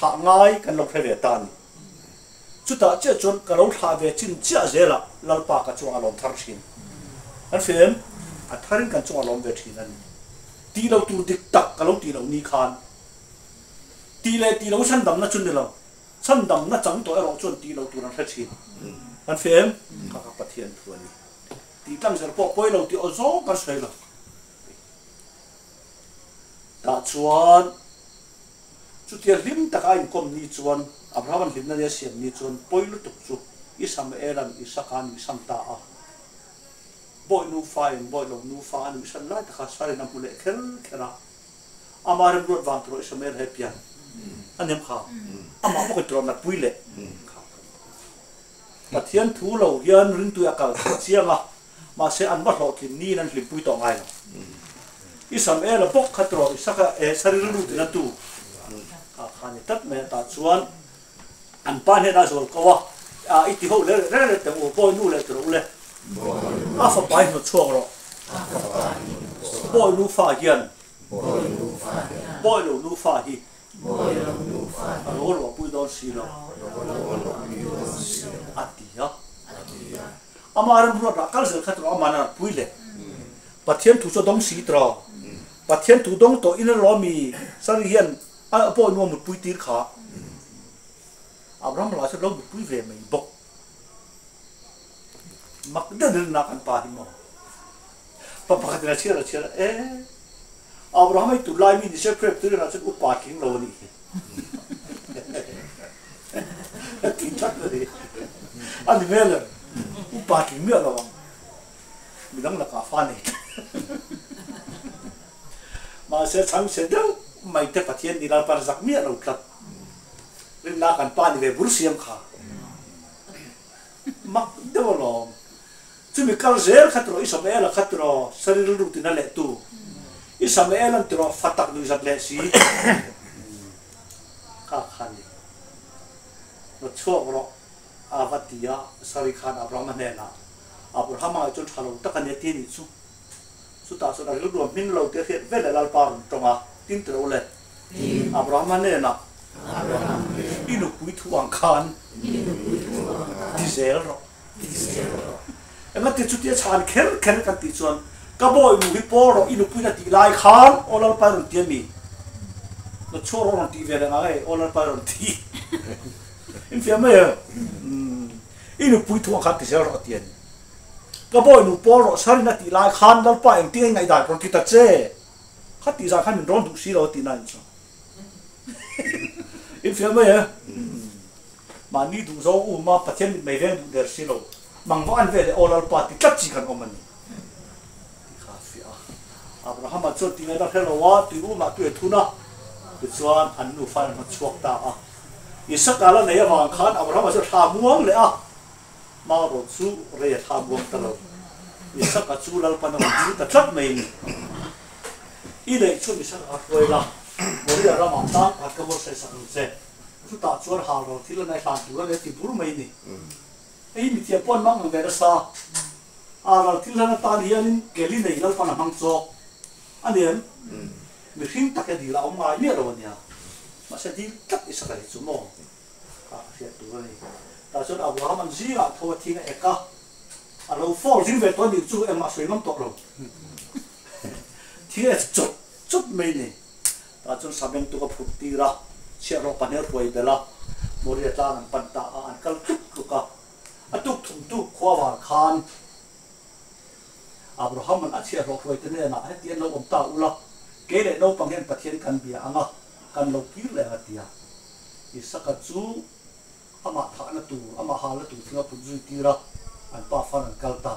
Speaker 2: tha ngai kan lo phre ve ta ni chúng ta chết chôn cả lâu thà về chín chia dễ là lal pa cả chung alom thar chin anh phim à tharin kan chung alom về chin anh ti lâu tu dik cả lâu ti lâu ni khan. Ti lệ ti lâu san đầm na chun đi lâu đầm na chẳng tuổi lâu e chun ti lâu tu na thar anh phim các các phát hiện thuần ti tăng giờ bộ bôi lâu ti ở gió cả sấy lâu ta chuan, chu tia lim taka anh kom ni chuan abraham lim na ya siam ni chuan poilu tuk chu isam elam isakan isam ta a. Boy nu fa in boy lo nu fa an isan lai taka sari na mule kel kera amarim rot wang tro isam er hepian anem kha. Ama mo tro na puile. Pathian thu lo hian rin tu akal chianga. Ma se an ba lo kin ni nan hlim pui to ngai isam e la bok khatro isaka e sari ru na tu. A khani tat me ta chuan an pan he na zol ko a iti ho le le le te o boy nu le tro le a fa pai no chuo ro boy nu fa hian boy lu nu fa hi a lo lo pui don si lo a ti ha amaran ru ra kal zel khatro amana pui le pathian thu cho dong si tro pathian thu dong to in lo mi sari hian a po no một pui tir kha abraham la se Lâu một pui về mình bok mak da dil na kan pa hi mo pa pa ka chia ra chia e abraham ai tu lai mi ni se prep tu na se u pa king lo ni tin chắc rồi anh mẹ là u pa king mẹ lo mi dang là ka pha ni mà sẽ sáng sẽ đâu mai te phát hiện đi làm zak mi lo tlat rin na kan pa ni ve bur siam kha. Mak de lo chu mi kal zer khatro isabel khatro sarir ru tin le tu. Isabel an tro fatak du zat le si. Ka khan ni no chuak ro avatia sari khan abraham ne na abraham a chon thalo takane ti ni chu su ta so da lu min lo te het ve le lal par tonga tin tro le. Abraham ne đi inu quý thu ăn khan diesel rồi, em ăn tiết chút tiết chán kher kher kan tiết chuẩn ka boy mù hi por ro inu pui na tiết lại khan olal par ti mi về choro ngay ô ve le ngai tiết em ti in fi đi inu quý thu ang khan diesel rồi tiết ka boy mù por ro sari na tiết lại khan dal pa em tiết ngay đại por tiết ta chê khát tiết ra khát mình rong đủ xí rồi tiết này sao in phía mấy à ừ. mà ni đủ dấu u mà phát hiện mấy ven đủ đẹp xí rồi mang võ ăn về để ô lal pa chắc chỉ cần ôm mình. Khá phía Abraham mà chốt tiếng này đã hello wa tí u mà tuổi thu na tí chuan anh nu phan nó chuộc ta à Isaac cả là này vàng khát, Abraham mà chốt thà muông lẽ à mà rồi chú rê thà muông ta lâu Isaac cả chú lal pa nó chú ta chắc mấy i le chu mi san a roi la mo ri ra ma ta a ka mo se san se chu ta chuan ha ro thil na ta tu le ti bur mai ni ei mi tia pon mang ve ra sa a ra thil na ta in ke li nei lal pa na mang cho anian mi hing ta ke di la om mai mi ro nia ma se di tak isa ka chu mo ka sia tu ni ta chuan a wa man zi a tho thi e ka a lo fo jing ve to ni chu e ma sui ngam to ro thiệt chút chút mấy nè chun sabeng tu ka phut ti ra chia ro panel roi bela mori ta nan pan ta an ah, ah, kal tuk tu ka atuk thum tu khwa wa khan. Abraham an achia ro roi te ne na he tien lo om ta ula ke le no panghen pathian kan bia anga kan lo ki le atia ah. isaka chu ama tha na tu, ama ha la tu thinga pu ju ti ra an pa fan an kal ta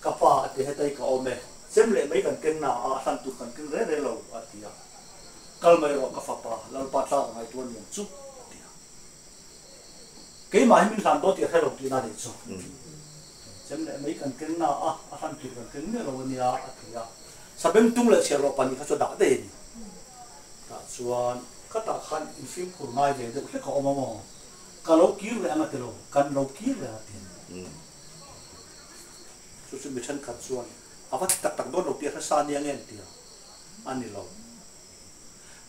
Speaker 2: ka pa te he tai ka ome xem lệ mấy cần kinh nào à sang tu cần kinh rất là lâu à thì à kalau mai ro ka fa pa lal pa ta ngai tuan yang chu cái mà mình làm đó thì thay đổi thì nào để cho. Xem lệ mấy cần kinh nào à à sang tu cần kinh nữa rồi nia à thì à. Sao bên tung lệ xe ro pa ni ka cho đã đây ta chuan ka ta in film kur ngai về được cái có mà mà kalau kir lệ anh telo kan lo kir lệ thì chu chu mi chan ka chuan avat tak tak don lo tia sa sa niang en tia ani lo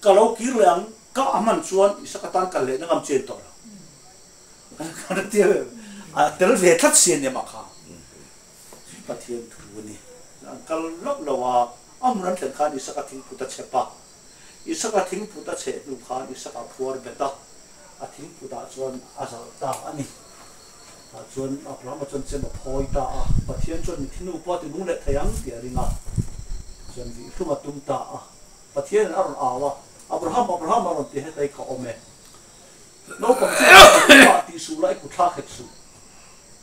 Speaker 2: kalau kir leang ka aman chuan isa ka tan kal le na ngam chen to la kan te a tel ve that sian ne ma kha pathian thu ni kal lok lawa amran thlen khan i saka thing puta chepa i saka thing puta che nu khan i saka phuar beta a thing puta chuan a sa ta ani a chuan a prama chuan che ma phoi ta. A pathian chuan đúng lệ ti nu le thayang ti ringa chuan vi mà tung ta. A pathian aron à, abraham abraham aron ti he tai kha ome no kom chu ti su lại ku thla hết su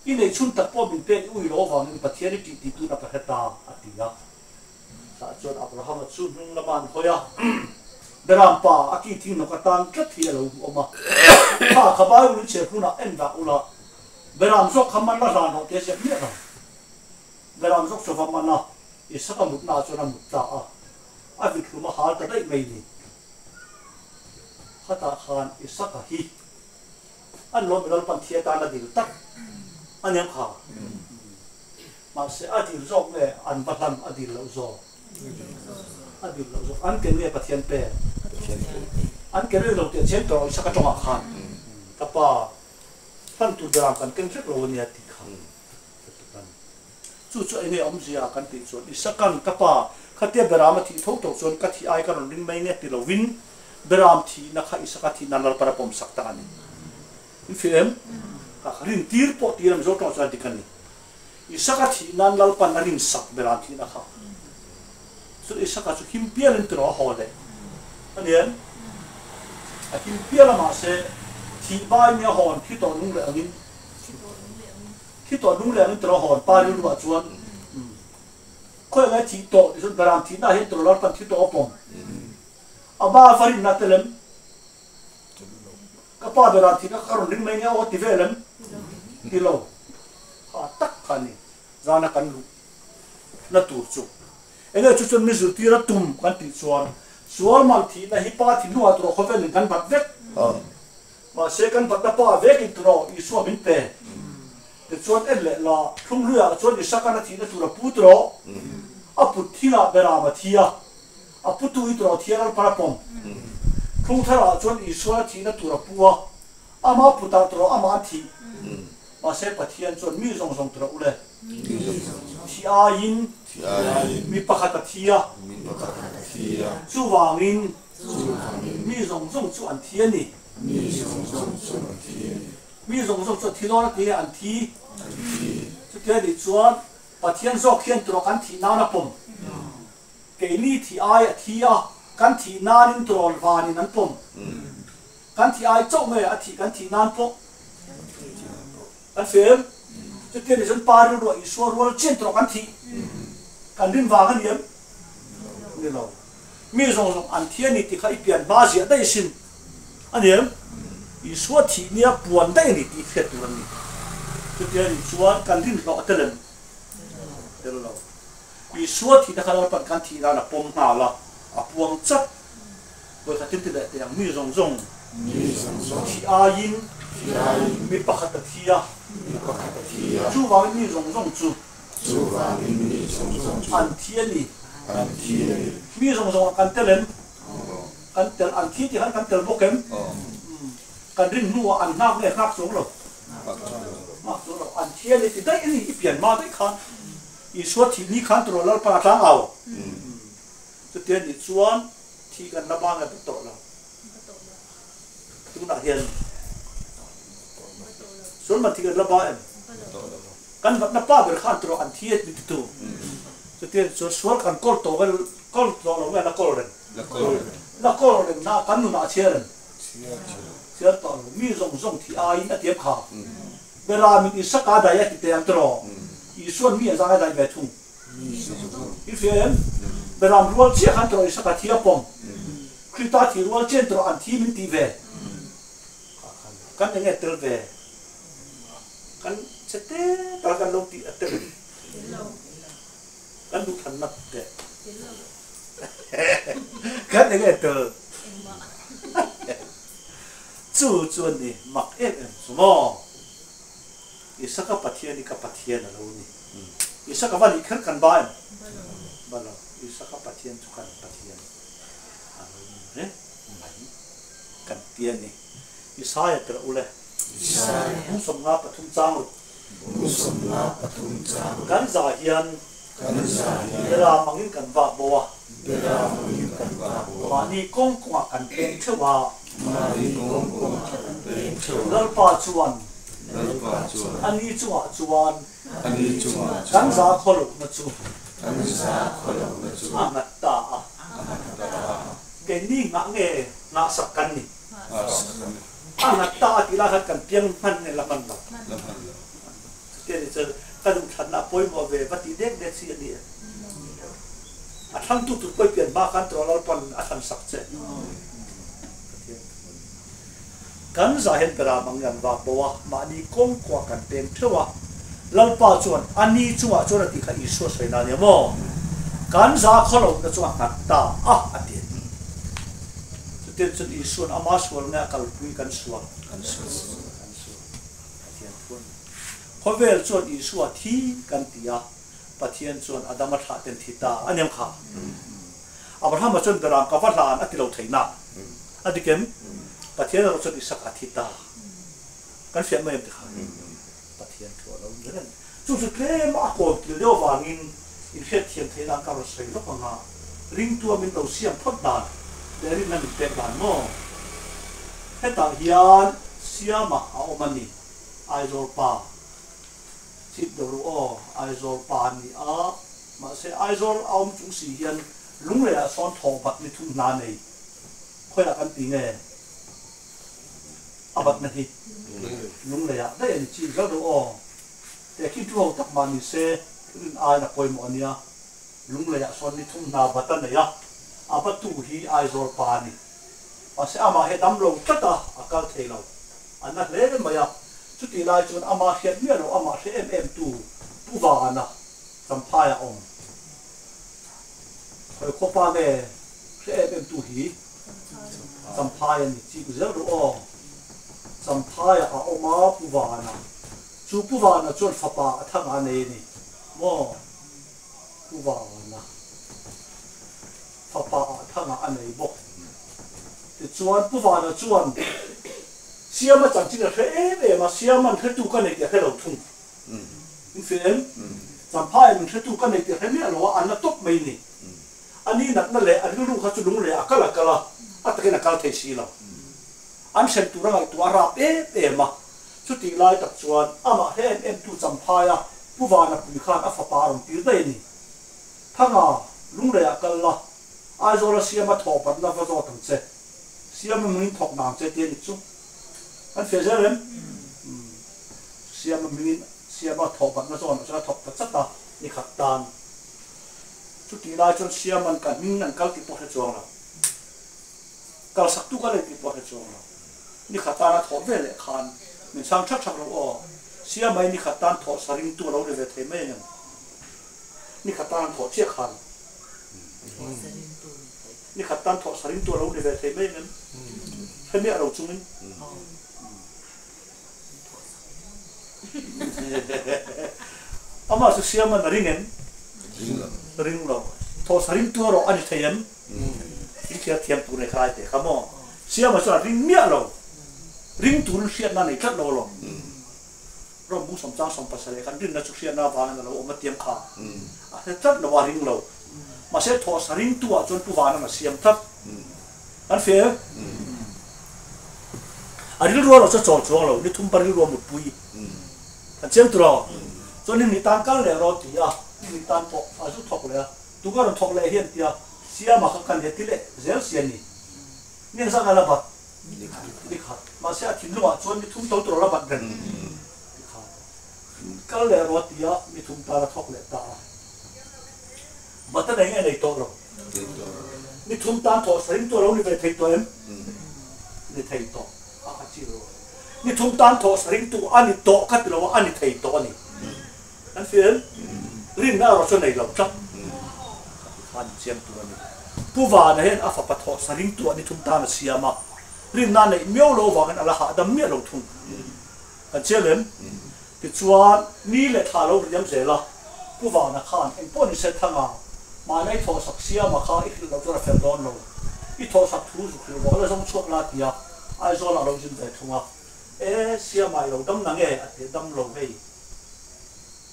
Speaker 2: i này chun tak po min pen ui lo wa min pathian ti ti tu na à, heta atia sa chuan abraham chu nung la hoa, hoya pa aki thing no ka tan tlat hi lo oma pa ba u che phuna en da ula về ran ho te se nó ra beram sok so fa nó, i saka mut na chu na mut ta à, a vi mà hái cái đấy mấy mai ni ta khan i saka hi. An lo mi lo pan anh ta na dil tak an yang kha ma se a dil zok le an batam a dil lo anh a dil anh zo về bắt thiên bè. Anh an về đầu tiên te chen to saka tonga khan ta pa tan tu dram kan ken thek lo ni ati khan chu chu ene om zia kan ti chu i sakan ka pa khatia berama thi thok tok chon ka thi ai ka ron ring mai ne ti lo win. Beram thi na kha isaka thi na lal para pom sakta ani in film ka rin tir po tiram zo to sa dikani isaka thi nan lal pan na rin sak beram thi na kha so isaka chu him pial in tro hole anian a him là ma se thi bai nya hon thi to nung le angin thi to nung le angin tro hon pa ri wa chuan ko ga thi to so beram thi na he tro lal pan thi to opom aba farin na telem kapa beram thi na karon ring mai nya o ti velem ti lo ha tak khani zana kan lu na tur chu ene chu chun mi zu ti ra tum kan ti chuan sual mal thi na hi pa thi nuwa tro khovel kan bat vek
Speaker 1: ma
Speaker 2: se kan bat na pa vek i tro i so min pe te chuan en le la thung lu ya chuan i sakana thi na tu ra pu tro a put thi na bera ma thia a putu i tro thia al para pom thung thara chuan i so thi na tu ra puwa ama puta tro ama thi. Ma se pathian chuan mi zong zong tro ule. Thi a in mi pakhat a thia. Chu wangin mi zong zong chu an thia ni
Speaker 1: mi
Speaker 2: zong zong chu thilo na ti an thi chu ke ni chuan pathian zok hian tro kan thi na na bom cái ni thi ai a à kan thi na nin trol van in an bom kan thi ai chau me thi kan thi nan po kan fem chu ke ni chuan pa ru ro i so ro tro kan thi kan rin wa kan yem ni lo mi ba zong đây xin ni ti kha i pian ba zia dai sin an yem i so thi nia puan dai ni ti phet tu ni chu ke ni chuan kan rin lo telen tel lo i so thi da khala pan kan thi na na pom na la a puang chat bo kha tin ti le te yang mi zong zong thi a yin mi pakhat a thia chu wa mi zong zong chu an thia ni mi zong zong kan telen kan tel an thi ti han kan tel bokem kan rin nu an nak le nak song lo nak song lo an thia ni ti dai ni i pian ma dai khan i so thi ni khan tro lal pa tlang au chu tian ni chuan thi kan na ba nga to lo tu na hian sol ma thi kan la ba em kan vat na pa ber khan tro an thiet ni tu chu tian so sual mình đi to vel đại to lo nga na kol mi zong zong thi ai na tiep kha bera mi i saka da tro i suan mi za ga da be thung i fiem tro i saka thi apom krita thi rual chen chu chuan ni mak em em sumo isaka pathian ni ka pathian alo ni isaka wali khar kan ba em? Bala isaka pathian chu kan pathian alo ni re mai kan tian ni isaya. Tra ule mu som nga pathum chang
Speaker 1: mu som na pathum cha
Speaker 2: kan za hian
Speaker 1: kan sa ni
Speaker 2: ra mangin kan va bowa
Speaker 1: bera mangin kan ba bo
Speaker 2: ma ni kong kong kan teng thewa lal pa chuan
Speaker 1: dal pa chu
Speaker 2: ani chuwa chuan
Speaker 1: ani chuma
Speaker 2: kan za khol na chu
Speaker 1: kan sa kholo na chu
Speaker 2: a ngat ta a ke ni nga nge nga sak kan ni
Speaker 1: as
Speaker 2: a ngat ta ti la khat kan piang man ne la man la lam han lo ke ni che kan dum than na poi mo ve va ti dek dek si ni a thang tu tu poi pian ba kan tro lal pan a than sak che kan za hen pera mangan wa bowa ma ni kong kwa kan teng thewa lal pa chuan ani chuwa chuan ti kha isu sai na ne mo kan za kholo na chuwa ngat ta a ati tu te chun isu na ma sual nga kal pui kan suwa kan
Speaker 1: su
Speaker 2: kan su atian thun khovel chuan isu a thi kan tia pathian chuan adama tha ten thi ta anyam kha abraham chuan berang ka va hlan ati lo theina adikem pathian ro chuan isak a thi ta kan fiam mai ti kha pathian thu lo ren chu chu tle ma ko ti leo wangin in khet thiam theina ka ro sei lo nga ring tu min lo siam thot dan de rin nan pe dan mo heta hian siama a omani aizol pa chip do ru o aizol pa ni a sẽ ai aizol aum chung si hian lung le a son tho bat ni thu nà này khơi là căn tí nge abat na hi lung le ya da en chi ga do o te ki tu ho tak ma ni se rin ai na poi mo ania lung le ya son ni thum na batan na ya abat tu hi ai zor pa ni ma se ama he dam lo tata akal thei lo anak le le maya chu ti lai chun ama he mi lo ama he em em tu tu va na sam pa ya om khoi ko pa me he em em tu hi sam pa ya ni chi zel ro o sam pha ya a oma pu wa na chu pu wa na chun fa pa thang a ne ni. Mo pu wa na fa pa thang a nei bo. Thì chuan pu va na chuan siam ma chang chi na he e ma siam man the tu ka nei te he lo thung. In fian cham phai min the tu ka nei te he mi lo an na top mai ni. Ani nat na le an lu kha chu lung le akala kala at ke na kal the si lo an sen tu ra tu ara e e ma. Chu ti lai tak chuan, ama hen em tu cham phaya a pu va na pu khan a fa pa rom tir dai ni. Thanga, lung akal akala ai zo la siam ma tho pat na va zo tang che. Siam ma mungin thok nam che tian chu. An fe zeren siam ma mungin siam ma thok pat na zo na cha thok ta chata, ni khat tan. Chu ti lai chon siam man kan min nan kal ti po he chuang la kal sak tu ka le ti po he chuang la ni khat ta na thok khan min sang thak thak lo o siam mai ni tan tho tu lo le the mai ngan ni khat tan che khan ni khat tan tho tu lo le the mai ngan thế mẹ đầu chung ama su siya man ringen
Speaker 1: ring lo
Speaker 2: ring lo tu ro ani thayam in thiam tu ne khai te kamo siya ma su ring mia lo ring tu lu siya na nei kat lo lo ro mu som chang som pasale kan din na chu siya na ba na lo ma tiam kha a he tat lo wa ring lo ma se to saring tu a chon tu wa na ma siam tat an fe ari ro lo cho cho cho lo ni thum pari ro mu pui an chen tro cho nên ni tan kal le ro ti ya. Ni tan po a su thok le tu ga ron thok le hian ti ya. Sia ma kha kan he ti le. Zel sia ni. Ni sa ga la ba. Ni kha ma sia thin lo a chon ni thum to tro la ba den kal le ro ti ya ni thum ta la thok le ta ba ta nei nei to lo ni thum tan to rin to ni ve thei to em ni thei to a chi lo ni thum tan to rin tu ani to ti lo ani thei to ni an phiền rin na ro cho nei lo chak han chiam tu ni pu va na hen a fa pa tho sa rin tu ani thum tan sia ma rin na nei meo lo wa kan ala ha dam mi lo thum an chelem ti chuan ni le tha lo riam se la pu va na khan en po ni se thanga ma nei tho sak sia ma kha ik lo to ra fer don lo i tho sak thu su lo la song chok la tia ai zo la lo jin ve thunga Ế xia mai lo đâm nang e ate đâm lo hei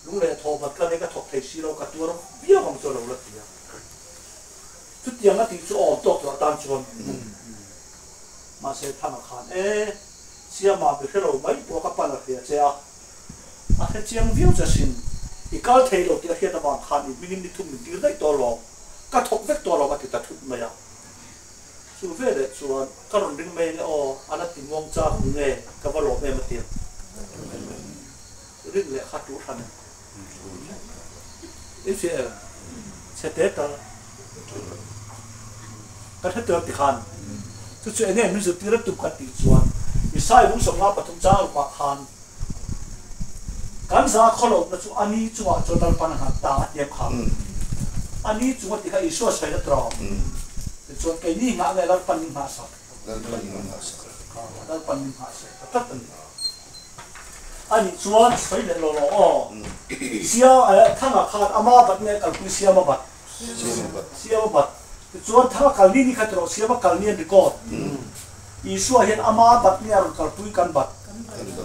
Speaker 2: lúc này thọ vật cái này cái thọ thầy xí lo cái tua nó biết không cho lo gì à? chút tiền nó thì cho ổn tốt cho tan chuan mà sẽ tham khán ê xia mà bị cái mấy bộ các bạn là phía xe à à thế chiang view cho xin thì cái thầy lo thì hiện tại khán thì mình đi thum mình đi lấy to lo. Các thọ vết to lo mà thì ta thut mày à su về đấy chuan các rồi đừng mày ô anh đã tìm mong cha hùng nghe các vào lo mày mà tiền rừng lệ khát e chú thành ít sẽ sẽ tết ta. Cái hết được thì khan. ทุกส่วนเนี่ยมิสุตีระตุกติจวนอีสายลุงสมราปฐมเจ้ามาคานการสาขลบนะจุอันนี้จุว่าจนตันปัญหาตาเย็บขาอันนี้จุว่าที่เขาอิสวสไปแล้วตรอง
Speaker 1: แ
Speaker 2: ต่จนแกนี่งาเลยแล้วปัญหาสัก
Speaker 1: แล้วปัญหาสัก
Speaker 2: แล้วปัญหาสักตัดตันอันนี้จวนไปเลยโลโลอ๋อเสียเอ่อท่านอาคารอามาบัดเนี่ยกับคุยเสียมาบัดเสียมาบัด tu chuyện này mình dự tiết tụt cái tỷ chuan thì sai cũng sống ngáp trong trang qua khan kan za kholo na chu ani chuwa cho dal pan ha ta ye kham ani chuwa ti ka iso sai da tro ti chuwa ke ni nga le dal pan ni ma sa dan ban man hasa dal pan ni ma sa ta ta ani chuan sai le lo lo o sia thanga khan ama bat ne kal pu sia ma bat sino ba sia ma bat chuan thanga kal ni ni khatro sia ma kal ni ni ko isu hian ama bat ni ar kal pui kan bat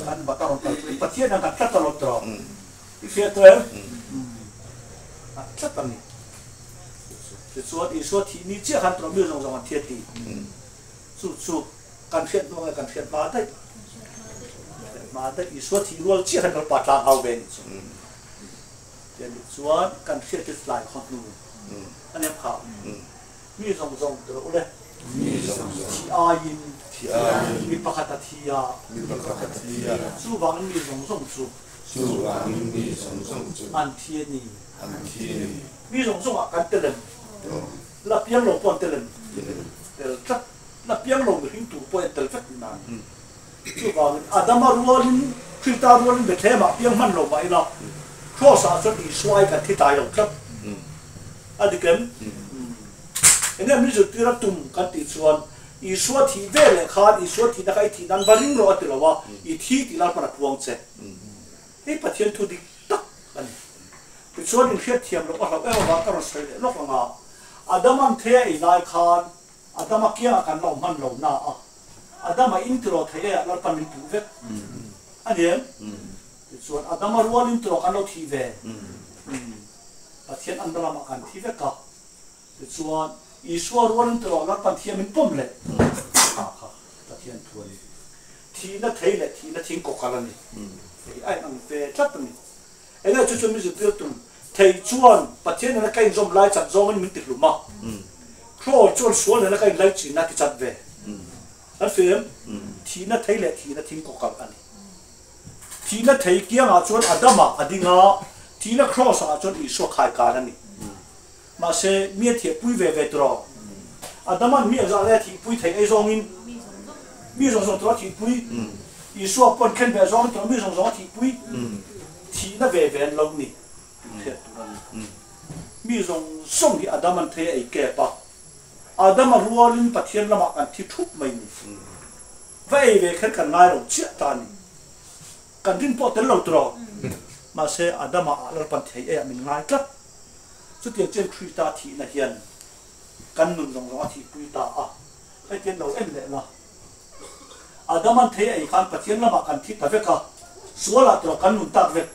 Speaker 2: kan bat ar kal pui pathian ang kat ta lo tro i fe to em a chat ta ni ti chuan isu thi ni che khan tro mi zong zong an thiet ti chu chu kan thiet no kan thiet ma dai ma dai isu thi rual che khan kal pat lang au ben chu tian chuan kan thiet ti lai khot nu anh em khảo mi zong zong tro le
Speaker 1: mi zong zong
Speaker 2: thi a yin ti
Speaker 1: a
Speaker 2: mi pakhat a thi a
Speaker 1: mi ba ka ti ya.
Speaker 2: Chu wang mi zong zong chu
Speaker 1: su wa mi zong zong chu
Speaker 2: an thiên ni.
Speaker 1: An ti
Speaker 2: mi zong zong a kan te to la piang lo pon te len tel chat la piang lo mi hing tu po tel fat na. Chu wang adama ruolin krita ruolin be the ma piang man lo mai la เนี้ยมิจุดที่เราตุ่มกันติดส่วนอีส่วนที่เวลขาดอีส่วนที่นักไอที่นั้นวันนี้เราติดละว่าอีที่ที่เราปนัดวงเจไอ้ประเทศทุดิตักกันเป็นส่วนหนึ่งเทียบเทียมเราเราเออว่าก็เราใช้โลกละงาอาดัมันเทียอีไลคานอาดัมาเกี่ยกันเรามันเราหน้าอ่ะอาดัมาอินทรเทียเราทำเป็นผิวเวกอันเนี้ย
Speaker 1: เ
Speaker 2: ป็นส่วนอาดัมารัวอินทรกันเราทีเวประเทศอันตรายมากันทีเวกก็เป็นส่วน cross i swai ka lai tro la thiam in pom le ha ha ta ni thi na le thi na thing ko kala ni ai ve chat ni na chu chu mi zu chuan na kai zom lai chat zong min ti lu ma kro chuan na kai lai chi na ti chat ve an fem thi na thei le thi na thing ko kala ni thi na kia chuan adama adinga thi na cross a chuan i so khai ka ni mà sẽ miết thiệt bùi về về trò à đâm ăn miết ra lại thì bùi thấy ai rong in. Miết rong rong trò thì bùi. Ý số quân khen về rong trò miết rong rong thì bùi. Thì nó về về lâu nè thiệt miết rong song thì à đâm ăn thấy ai kẹp à à đâm ăn rùa lên bát thiên làm ăn thì thúc mày nè vậy về khen cần ngay rồi chết ta nè cần tin bỏ tên lâu trò mà sẽ à đâm ăn là bát thấy ai mình ngay chắc chút tiền trên khuy ta thì là hiền căn nung dòng dòng thì khuy ta à cái tiền đầu em lệ là à đó mình thấy ấy khăn phát hiện là mà căn thịt ta về cả số là tro căn nung ta về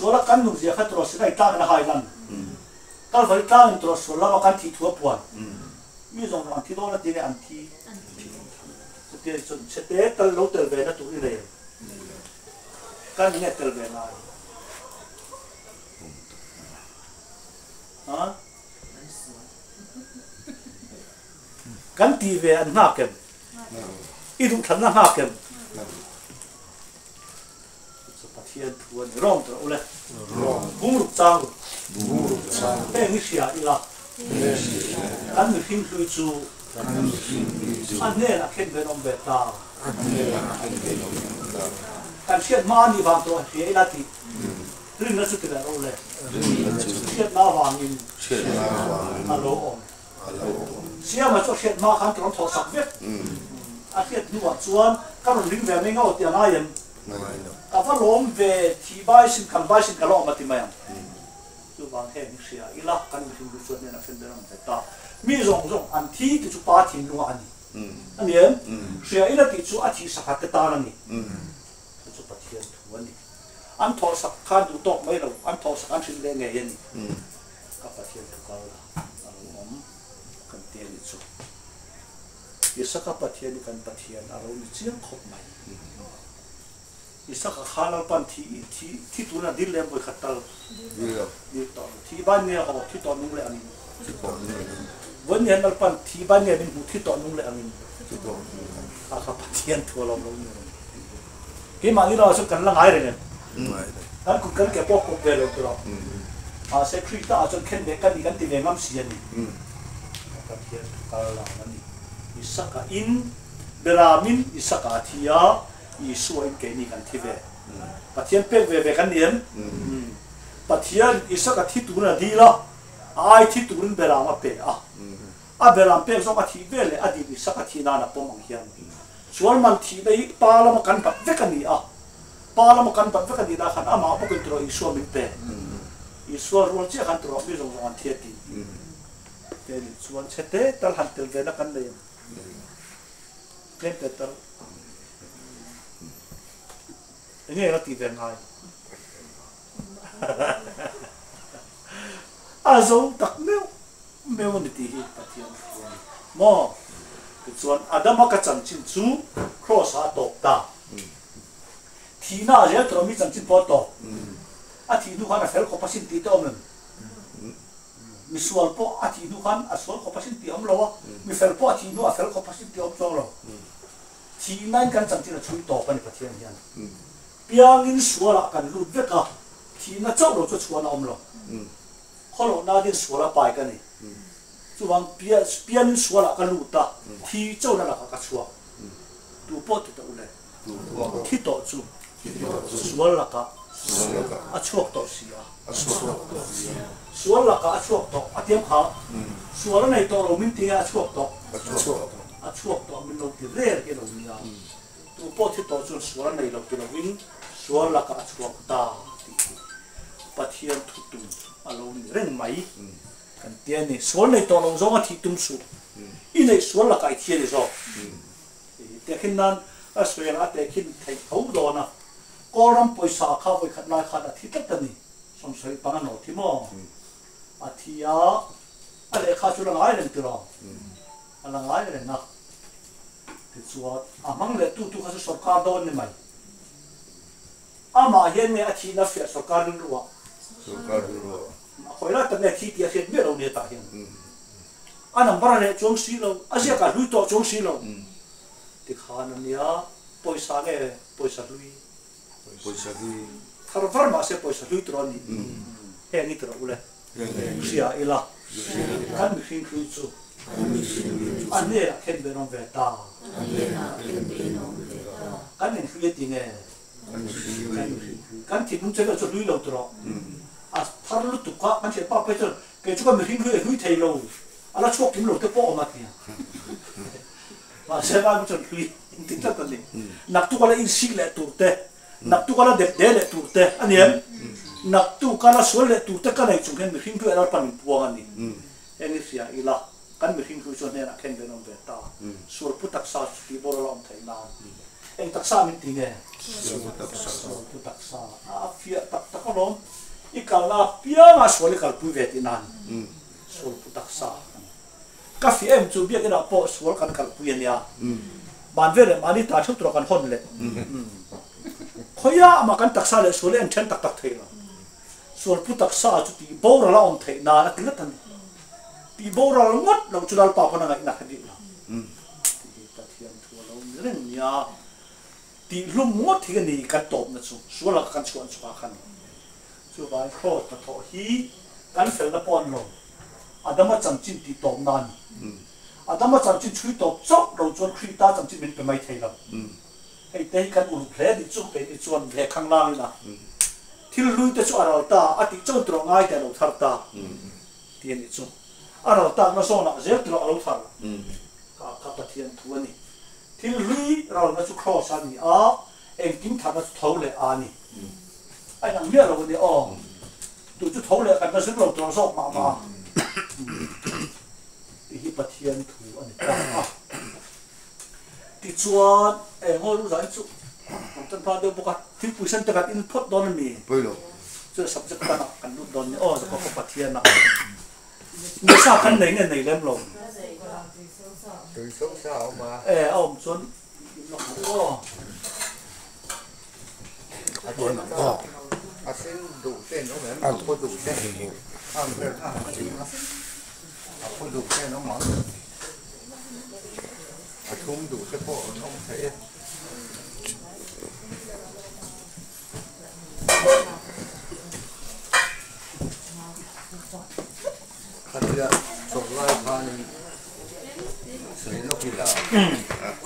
Speaker 2: số là căn nung gì khác tro sẽ cái ta là hai lần ta phải ta mình tro số là mà căn thịt thua buồn mi dòng dòng thì đó là tiền ăn thì chút tiền sẽ tế ta lâu tới về nó tụi này căn nhẹ tới về này hả kan ti ve an na kem i dum than na ha kem so pathian thuan rong to ole bung ruk chang
Speaker 1: bung ruk chang
Speaker 2: pe mi sia ila an mi hing lui chu an ne la ken ve nom ve ta. Kan siat ma ni siat na wang in
Speaker 1: che na wa
Speaker 2: alo om
Speaker 1: alo
Speaker 2: sia ma cho siat ma kan tron tho sak ve a siat nu wa chuan kan ring ve me ngau ti na yen ka fa lom ve thi bai sin kan bai sin ka lo ma ti ma chu wang he ni sia ila kan mi tin du chuan na fen de ram ve ta mi zong zong an thi ti chu pa thin lu ani
Speaker 1: 嗯
Speaker 2: anh em
Speaker 1: 嗯
Speaker 2: si suya ina ti chu a thi sakha te ta na ni an tho sak khan du tok mai lo an tho sak an thin le nge yen
Speaker 1: อืม
Speaker 2: ka pathian thu ka la ang om kan te ni chu isa ka pathian ni kan pathian aro ni chiang khop mai isa ka khala pan thi thi thi tu na dil lem boi khatal
Speaker 1: ดีแล้ว
Speaker 2: ni to thi ban ne ho thi to nung le ani ที่
Speaker 1: ต่อนี่
Speaker 2: วันne nal pan thi ban ne bin hu thi to nung le ani ที่
Speaker 1: ต่อ
Speaker 2: ka ka pathian thu lo lo ni ke ma ni lo so kan la ngai re ne อืม kan ku kan ke po ko đó lo tro a se tri ta a chon ken de kan ni kan ti ve ngam si ani ka ke ka la ani isaka in beramin isaka thia isu in cái ni kan thi ve pathian pe về ve kan nien pathian isaka thi tu na di la ai thi tu rin berama pe a a beram pe zo ka thi ve le adi isaka thi na na pomang hian chual man thi dei pa lama kan pat ve cái ni à pala mo kan pat di mm-hmm. kan ama po kan tro isu mi pe isu kan tro mi zo kan thia ti te ni chuan mm-hmm. te tal han tel ve kan le mm-hmm. klem tal. Ini ra ti ngai a zo tak meu. Meu ni ti hi patian mo chuan adama ka chanchin chu cross a tok ta. thi na je tro mi chan chin po to อืม a thi du khan a fel ko pasin ti to men mi sual po a thi du khan a sual ko pasin ti om lo mi fel po a thi du a fel ko pasin ti om chong lo thi nan kan chan chin a chui to pa ni pathian hian
Speaker 1: อืม
Speaker 2: piang in suala kan lut veka thi na chau lo chu chuan om lo
Speaker 1: อืม
Speaker 2: kholo na din suala pai ka ni chu wang pia pian in suala ka lut ta thi chau na la ka chua tu po tu ta ule
Speaker 1: ดูตัว
Speaker 2: thi to chu ที่ต่อสุด suala ka แล้วก็ a chuak to si a อัศวะ suala ka a chuak to a tiam kha อืม suala nei to lo min ti a chuak to อัศวะ a chuak to min lo ti re ke lo ni a tu po thi to chu suala nei lo ti lo win suala ka a chuak ta pathian thu tu a lo ni reng mai. Kan tian ni sual nei to lo zong a thi tum su. I nei sual la kai thian ni zo. Te khin nan a suel a te khin thei ho do na koram poisa kha voi khat lai kha da thi tat ta ni som soi pa no thi mo a thi a a le kha chu la ngai len tu ro a la ngai len na ti chuwa a mang le tu tu kha su sarkar don ni mai a ma hian me a thi na fe sarkar ru wa
Speaker 1: สุการดูว่า
Speaker 2: khoi la ta ne thi ti a khet me lo ne ta hian อ
Speaker 1: ืม
Speaker 2: anam bara le chong si lo asia ka lui to chong si lo อืม ti khan nia poisa nge poisa lui
Speaker 1: 보시기
Speaker 2: 바로 바로 마세 보셔 루 들어니 해니 들어 올래 그시야 일라 간 무슨 그주 안에 캔베론 베다 간에 그게 되네 간티 문제가 저 루이로 들어 아 파르로 두까 간체 빠페서 그 주가 무슨 그게 루이 테일로 알아 추억 김로 때 뽑아 맞냐 아 제가 무슨 루이 인틱 딱 걸리 낙두가라 일식 레토 때 nak tu là dep de le tu te anh em nak tu kala sol le tu te kala chung hen mi him tu elar pan puang ani eni sia ila kan mi him tu chon hen akhen venom ve ta sur putak sa ti bol lom thai na eng tak sa min tinge
Speaker 1: sur
Speaker 2: putak sa a fia tak tak lom i kala pia ma sol kal pu ve ti nan sur putak sa ka fi em chu biak ina po sol kan kal pu ya ban ve le mani ta thu tro kan hon le khoya ma kan taksa le sule en chen tak tak thei na. Sul pu taksa chu ti bor la om thei na na kila tan ti bor la ngot lo chu dal pa pa na ngai na khadi na
Speaker 1: hmm.
Speaker 2: ti ta thiam thu lo ren ya. Ti lum ngot thi ni ka top na chu. Sula kan chuan chu khan chu bài kho ta tho hi kan fel na pon lo. Adama chamchin ti top nan
Speaker 1: hmm.
Speaker 2: adama chamchin chui top chok lo chuan khri ta chamchin mình pe mai thei lo.
Speaker 1: Hmm
Speaker 2: ai te kan un ple, di chu pe di chuan le khang lang na thil lui te chu araw ta ở ati chon tro ngai te lo thar ta tien ni ở đâu ta na so na zel tro alo thar. Ka ka pathian thu ani. Thil lui raw na chu khlo san ni a em kim thar na chu thau le a anh ai nang mia lo ni o tu chu thau le kan na zel lo tro sok ma ma. Hi pathian thu ani. ta ti chuan e ngô lu zai chu tan pha de boka thil puisan te kat in phot don mi
Speaker 1: giờ
Speaker 2: chu subject ta na kan lu don ni o so ko pathian na ni sa kan nei nei lem lo
Speaker 3: từ số sao mà.
Speaker 2: E om chuan o
Speaker 3: à xin đủ tiền nó mới mà có đủ tiền. À à à có đủ tiền nó mỏng à không đủ cái bộ nó không thấy Hãy subscribe cho kênh Ghiền Mì Gõ Để không bỏ lỡ những video
Speaker 1: hấp dẫn